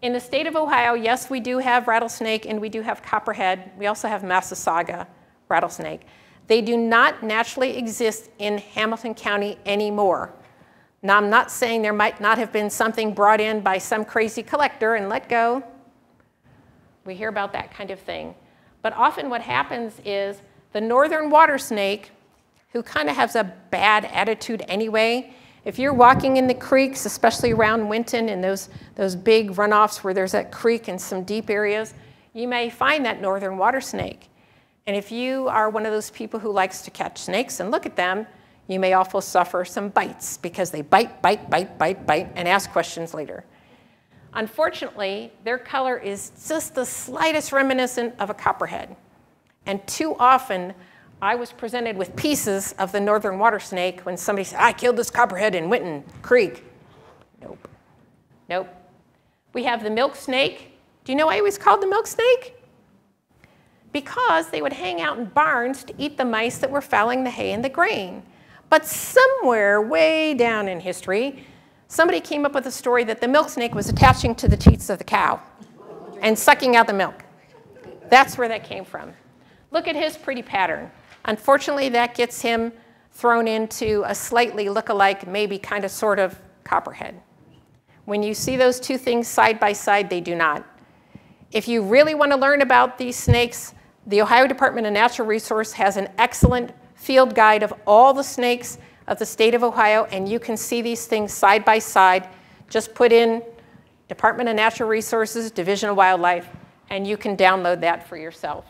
In the state of Ohio, yes, we do have rattlesnake and we do have copperhead. We also have Massasauga rattlesnake. They do not naturally exist in Hamilton County anymore. Now, I'm not saying there might not have been something brought in by some crazy collector and let go. We hear about that kind of thing. But often what happens is the northern water snake, who kind of has a bad attitude anyway, if you're walking in the creeks, especially around Winton and those, those big runoffs where there's that creek and some deep areas, you may find that northern water snake. And if you are one of those people who likes to catch snakes and look at them, you may also suffer some bites because they bite, bite, bite, bite, bite, and ask questions later. Unfortunately, their color is just the slightest reminiscent of a copperhead. And too often, I was presented with pieces of the northern water snake when somebody said, I killed this copperhead in Winton Creek. Nope. Nope. We have the milk snake. Do you know why it was called the milk snake? Because they would hang out in barns to eat the mice that were fouling the hay and the grain. But somewhere way down in history, somebody came up with a story that the milk snake was attaching to the teats of the cow and sucking out the milk. That's where that came from. Look at his pretty pattern. Unfortunately, that gets him thrown into a slightly look-alike, maybe kind of sort of copperhead. When you see those two things side by side, they do not. If you really want to learn about these snakes, the Ohio Department of Natural Resource has an excellent field guide of all the snakes of the state of Ohio, and you can see these things side by side. Just put in Department of Natural Resources, Division of Wildlife, and you can download that for yourself.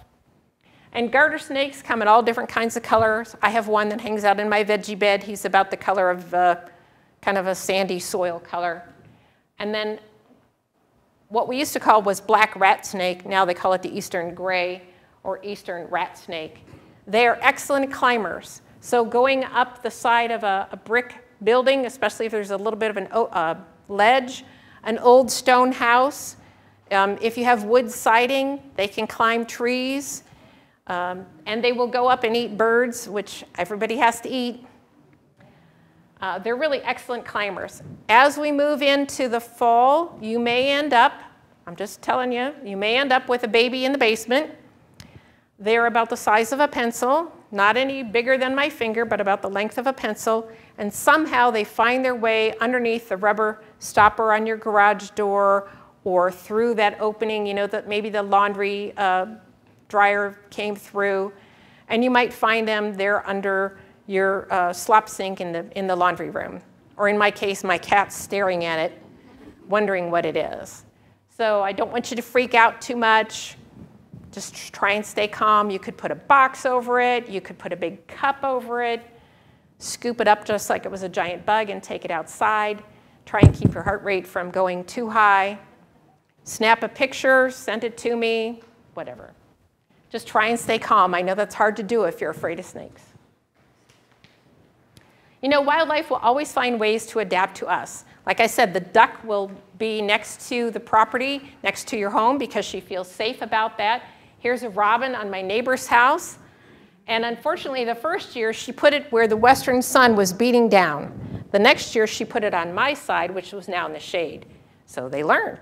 And garter snakes come in all different kinds of colors. I have one that hangs out in my veggie bed. He's about the color of uh, kind of a sandy soil color. And then what we used to call was black rat snake. Now they call it the eastern gray or eastern rat snake. They are excellent climbers. So going up the side of a, a brick building, especially if there's a little bit of an uh, ledge, an old stone house, um, if you have wood siding, they can climb trees. Um, and they will go up and eat birds, which everybody has to eat. Uh, they're really excellent climbers. As we move into the fall, you may end up, I'm just telling you, you may end up with a baby in the basement. They're about the size of a pencil, not any bigger than my finger, but about the length of a pencil. And somehow they find their way underneath the rubber stopper on your garage door or through that opening, you know, that maybe the laundry uh, dryer came through, and you might find them there under your uh, slop sink in the, in the laundry room. Or in my case, my cat's staring at it, wondering what it is. So I don't want you to freak out too much. Just try and stay calm. You could put a box over it. You could put a big cup over it. Scoop it up just like it was a giant bug and take it outside. Try and keep your heart rate from going too high. Snap a picture, send it to me, whatever. Just try and stay calm. I know that's hard to do if you're afraid of snakes. You know, wildlife will always find ways to adapt to us. Like I said, the duck will be next to the property, next to your home, because she feels safe about that. Here's a robin on my neighbor's house. And unfortunately, the first year, she put it where the western sun was beating down. The next year, she put it on my side, which was now in the shade. So they learned.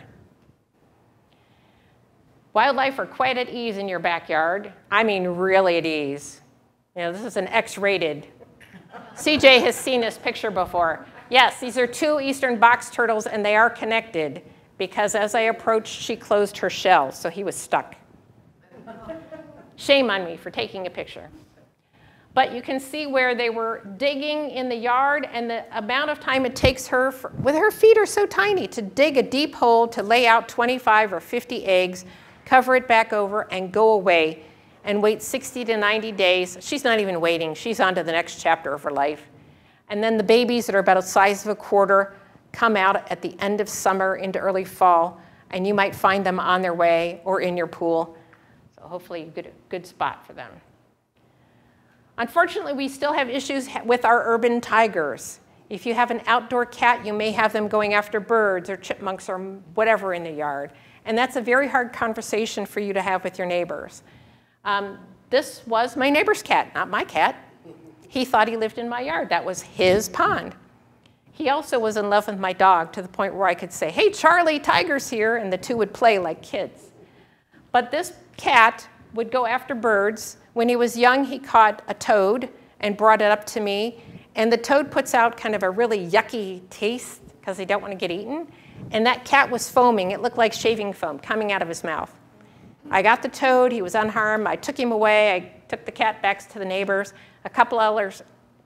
Wildlife are quite at ease in your backyard. I mean, really at ease. You know, this is an X-rated. CJ has seen this picture before. Yes, these are two eastern box turtles, and they are connected because as I approached, she closed her shell, so he was stuck. Shame on me for taking a picture. But you can see where they were digging in the yard and the amount of time it takes her, for, with her feet are so tiny, to dig a deep hole to lay out 25 or 50 eggs, cover it back over, and go away and wait 60 to 90 days. She's not even waiting. She's on to the next chapter of her life. And then the babies that are about the size of a quarter come out at the end of summer into early fall, and you might find them on their way or in your pool. So hopefully you get a good, good spot for them. Unfortunately, we still have issues with our urban tigers. If you have an outdoor cat, you may have them going after birds or chipmunks or whatever in the yard. And that's a very hard conversation for you to have with your neighbors. Um, this was my neighbor's cat, not my cat. He thought he lived in my yard. That was his pond. He also was in love with my dog to the point where I could say, hey, Charlie, Tiger's here, and the two would play like kids. But this cat would go after birds. When he was young, he caught a toad and brought it up to me. And the toad puts out kind of a really yucky taste because they don't want to get eaten. And that cat was foaming. It looked like shaving foam coming out of his mouth. I got the toad. He was unharmed. I took him away. I took the cat back to the neighbors. A couple hours,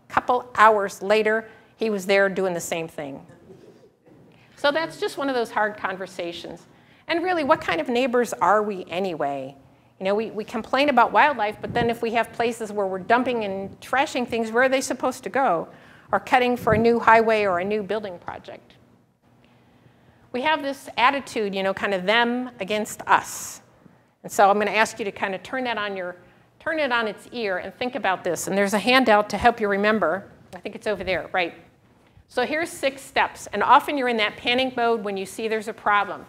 couple hours later, he was there doing the same thing. So that's just one of those hard conversations. And really, what kind of neighbors are we anyway? You know, we, we complain about wildlife, but then if we have places where we're dumping and trashing things, where are they supposed to go? Or cutting for a new highway or a new building project? We have this attitude, you know, kind of them against us. And so I'm going to ask you to kind of turn that on your turn it on its ear and think about this. And there's a handout to help you remember. I think it's over there, right? So here's six steps. And often you're in that panic mode when you see there's a problem.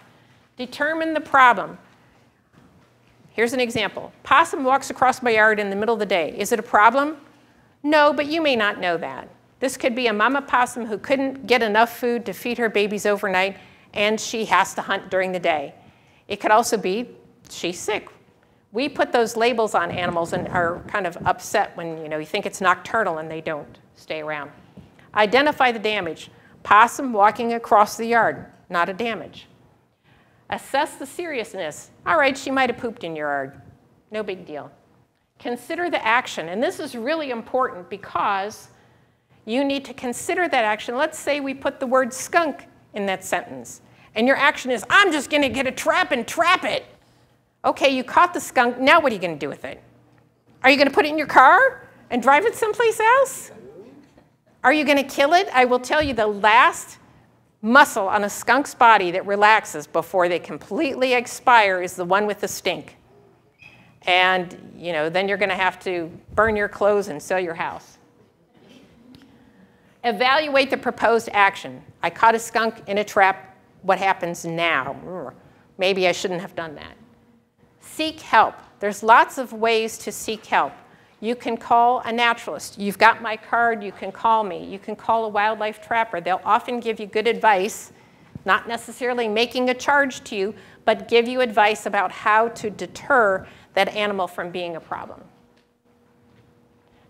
Determine the problem. Here's an example. Possum walks across my yard in the middle of the day. Is it a problem? No, but you may not know that. This could be a mama possum who couldn't get enough food to feed her babies overnight and she has to hunt during the day. It could also be she's sick. We put those labels on animals and are kind of upset when you know you think it's nocturnal and they don't stay around. Identify the damage. Possum walking across the yard, not a damage. Assess the seriousness. All right, she might have pooped in your yard. No big deal. Consider the action. And this is really important because you need to consider that action. Let's say we put the word skunk in that sentence. And your action is, I'm just going to get a trap and trap it. Okay, you caught the skunk. Now what are you going to do with it? Are you going to put it in your car and drive it someplace else? Are you going to kill it? I will tell you the last muscle on a skunk's body that relaxes before they completely expire is the one with the stink. And, you know, then you're going to have to burn your clothes and sell your house. Evaluate the proposed action. I caught a skunk in a trap. What happens now? Maybe I shouldn't have done that. Seek help. There's lots of ways to seek help. You can call a naturalist. You've got my card, you can call me. You can call a wildlife trapper. They'll often give you good advice, not necessarily making a charge to you, but give you advice about how to deter that animal from being a problem.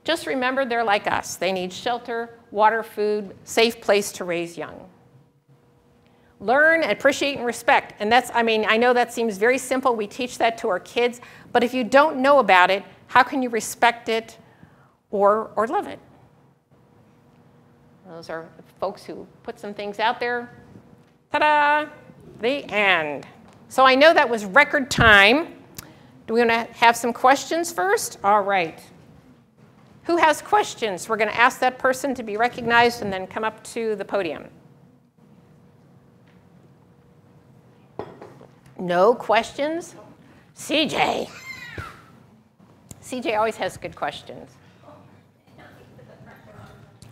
Just remember they're like us. They need shelter, water, food, safe place to raise young. Learn, appreciate, and respect. And that's, I mean, I know that seems very simple. We teach that to our kids. But if you don't know about it, how can you respect it or, or love it? Those are folks who put some things out there. Ta-da! The end. So I know that was record time. Do we want to have some questions first? All right. Who has questions? We're going to ask that person to be recognized and then come up to the podium. No questions? CJ. CJ always has good questions.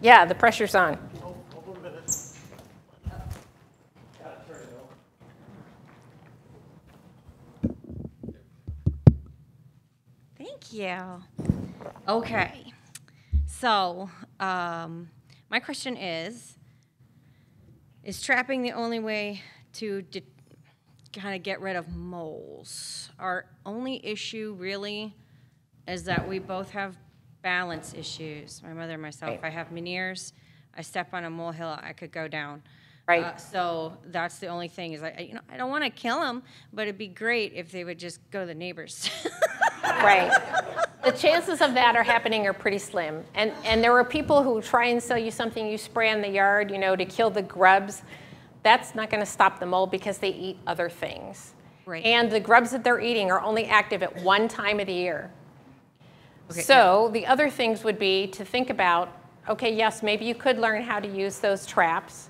Yeah, the pressure's on. Thank you. Okay. So, um, my question is Is trapping the only way to de- kind of get rid of moles? Our only issue really is that we both have balance issues. My mother and myself. I have Meniere's. I step on a molehill, I could go down. Right. Uh, so that's the only thing is I, you know, I don't want to kill them, but it'd be great if they would just go to the neighbors. Right. The chances of that are happening are pretty slim. And, and there are people who try and sell you something you spray in the yard, you know, to kill the grubs. That's not going to stop the mold because they eat other things. Right. And the grubs that they're eating are only active at one time of the year. Okay, So the other things would be to think about, okay, yes, maybe you could learn how to use those traps.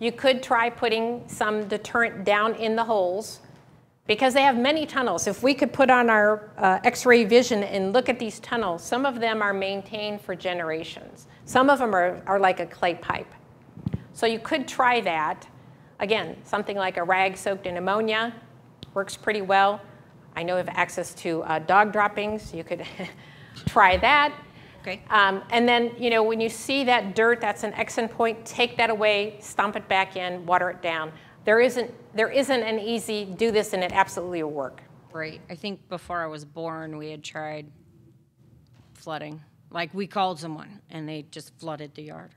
You could try putting some deterrent down in the holes because they have many tunnels. If we could put on our uh, x-ray vision and look at these tunnels, some of them are maintained for generations. Some of them are, are like a clay pipe. So you could try that. Again, something like a rag soaked in ammonia works pretty well. I know you have access to uh, dog droppings. You could try that. Okay. Um, and then, you know, when you see that dirt, that's an exit point, take that away, stomp it back in, water it down. There isn't, there isn't an easy do this and it absolutely will work. Right. I think before I was born, we had tried flooding. Like we called someone and they just flooded the yard.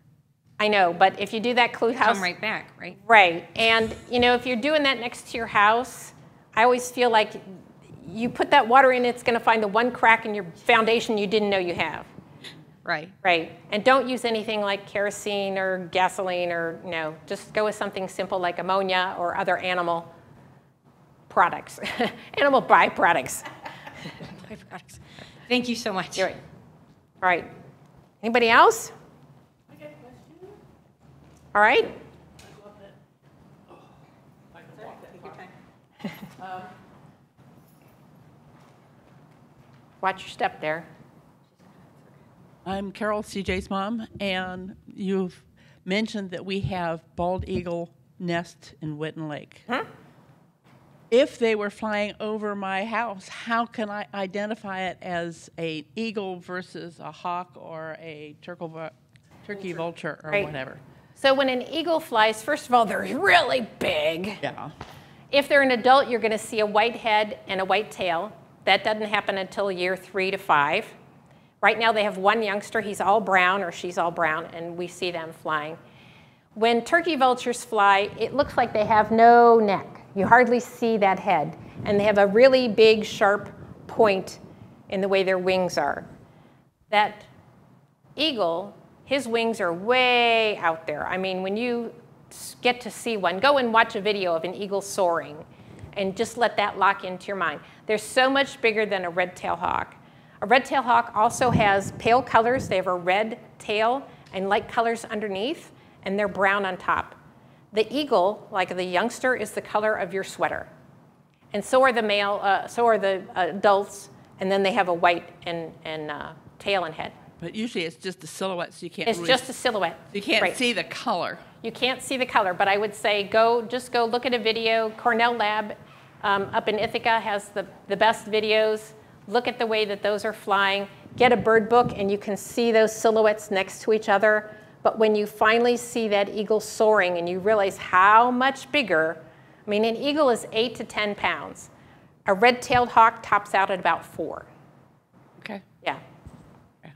I know, but if you do that clue house, Come right back, right? right? And you know, if you're doing that next to your house, I always feel like you put that water in, it's going to find the one crack in your foundation you didn't know you have. Right. Right. And don't use anything like kerosene or gasoline or, you know, just go with something simple like ammonia or other animal products, animal byproducts. Byproducts. Thank you so much. Right. All right. Anybody else? All right. Watch your step there. I'm Carol CJ's mom, and you've mentioned that we have bald eagle nest in Winton Lake. If they were flying over my house, how can I identify it as a eagle versus a hawk or a turkle, turkey vulture or Right. whatever? So when an eagle flies, first of all, they're really big. Yeah. If they're an adult, you're going to see a white head and a white tail. That doesn't happen until year three to five. Right now, they have one youngster. He's all brown or she's all brown, and we see them flying. When turkey vultures fly, it looks like they have no neck. You hardly see that head. And they have a really big, sharp point in the way their wings are. That eagle, his wings are way out there. I mean, when you get to see one, go and watch a video of an eagle soaring and just let that lock into your mind. They're so much bigger than a red-tailed hawk. A red-tailed hawk also has pale colors. They have a red tail and light colors underneath, and they're brown on top. The eagle, like the youngster, is the color of your sweater. And so are the male, uh, so are the adults, and then they have a white and, and uh, tail and head. But usually it's just a silhouette, so you can't It's really, just a silhouette. you can't Right. see the color. You can't see the color, but I would say go, just go look at a video. Cornell Lab um, up in Ithaca has the, the best videos. Look at the way that those are flying. Get a bird book, and you can see those silhouettes next to each other. But when you finally see that eagle soaring and you realize how much bigger, I mean, an eagle is eight to 10 pounds. A red-tailed hawk tops out at about four. Okay. Yeah.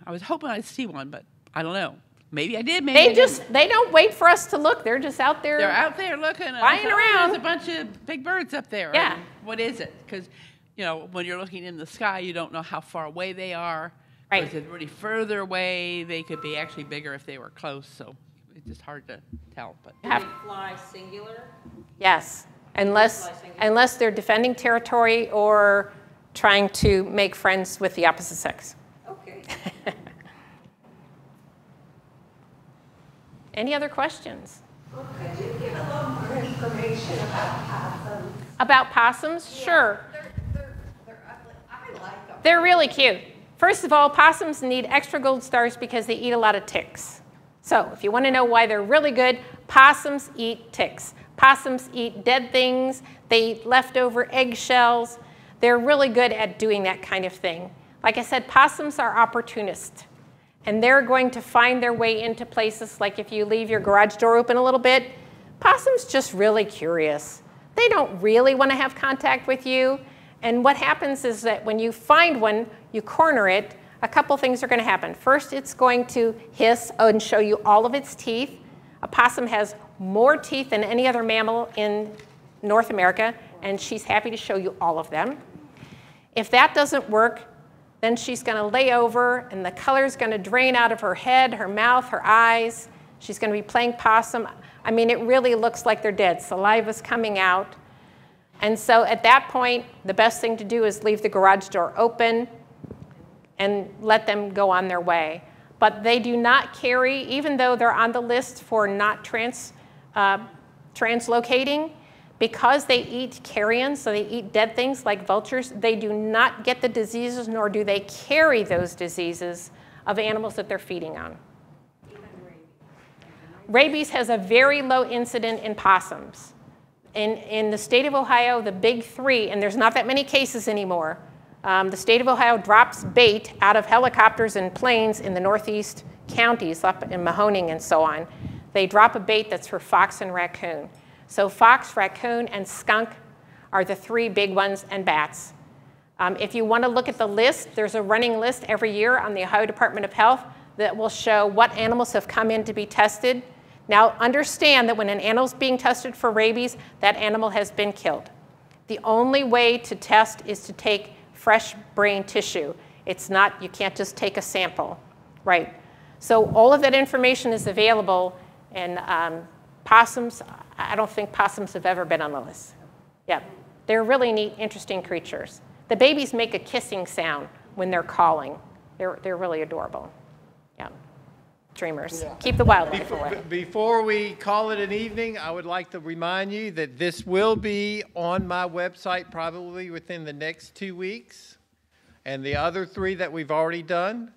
I was hoping I'd see one, but I don't know. Maybe I did. Maybe I They didn't. just, they don't wait for us to look. They're just out there. They're out there looking. Uh, flying "Oh, around." There's a bunch of big birds up there. Yeah. And What is it? Because, you know, when you're looking in the sky, you don't know how far away they are. Right. If they're really further away, they could be actually bigger if they were close. So it's just hard to tell, but. Have- fly singular? Yes, unless, unless they're defending territory or trying to make friends with the opposite sex. Okay. Any other questions? Could you give a little more information about possums? About possums? Sure. They're, they're, they're ugly. I like them. They're really cute. First of all, possums need extra gold stars because they eat a lot of ticks. So, if you want to know why they're really good, possums eat ticks. Possums eat dead things, they eat leftover eggshells. They're really good at doing that kind of thing. Like I said, possums are opportunists. And they're going to find their way into places like if you leave your garage door open a little bit, possums just really curious. They don't really want to have contact with you. And what happens is that when you find one, you corner it, a couple things are going to happen. First, it's going to hiss and show you all of its teeth. A possum has more teeth than any other mammal in North America, and she's happy to show you all of them. If that doesn't work, then she's going to lay over, and the color's going to drain out of her head, her mouth, her eyes. She's going to be playing possum. I mean, it really looks like they're dead. Saliva's coming out. And so at that point, the best thing to do is leave the garage door open and let them go on their way. But they do not carry, even though they're on the list for not trans, uh, translocating, because they eat carrion, so they eat dead things like vultures, they do not get the diseases nor do they carry those diseases of animals that they're feeding on. Rabies has a very low incident in possums. In, in the state of Ohio, the big three, and there's not that many cases anymore, um, the state of Ohio drops bait out of helicopters and planes in the northeast counties, up in Mahoning and so on. They drop a bait that's for fox and raccoon. So fox, raccoon, and skunk are the three big ones, and bats. Um, if you want to look at the list, there's a running list every year on the Ohio Department of Health that will show what animals have come in to be tested. Now, understand that when an animal is being tested for rabies, that animal has been killed. The only way to test is to take fresh brain tissue. It's not, you can't just take a sample, right? So all of that information is available, and um, possums, I don't think possums have ever been on the list. Yeah, they're really neat, interesting creatures. The babies make a kissing sound when they're calling. They're, they're really adorable. Yeah, dreamers. Keep the wildlife away. Before we call it an evening, I would like to remind you that this will be on my website probably within the next two weeks. And the other three that we've already done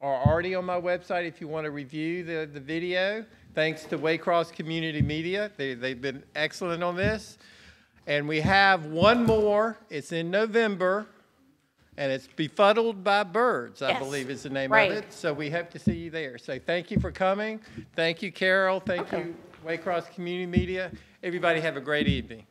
are already on my website if you want to review the, the video. Thanks to Waycross Community Media. They, they've been excellent on this. And we have one more. It's in November. And it's Befuddled by Birds, I Yes, believe is the name right. of it. So we hope to see you there. So thank you for coming. Thank you, Carol. Thank you, Waycross Community Media. Everybody have a great evening.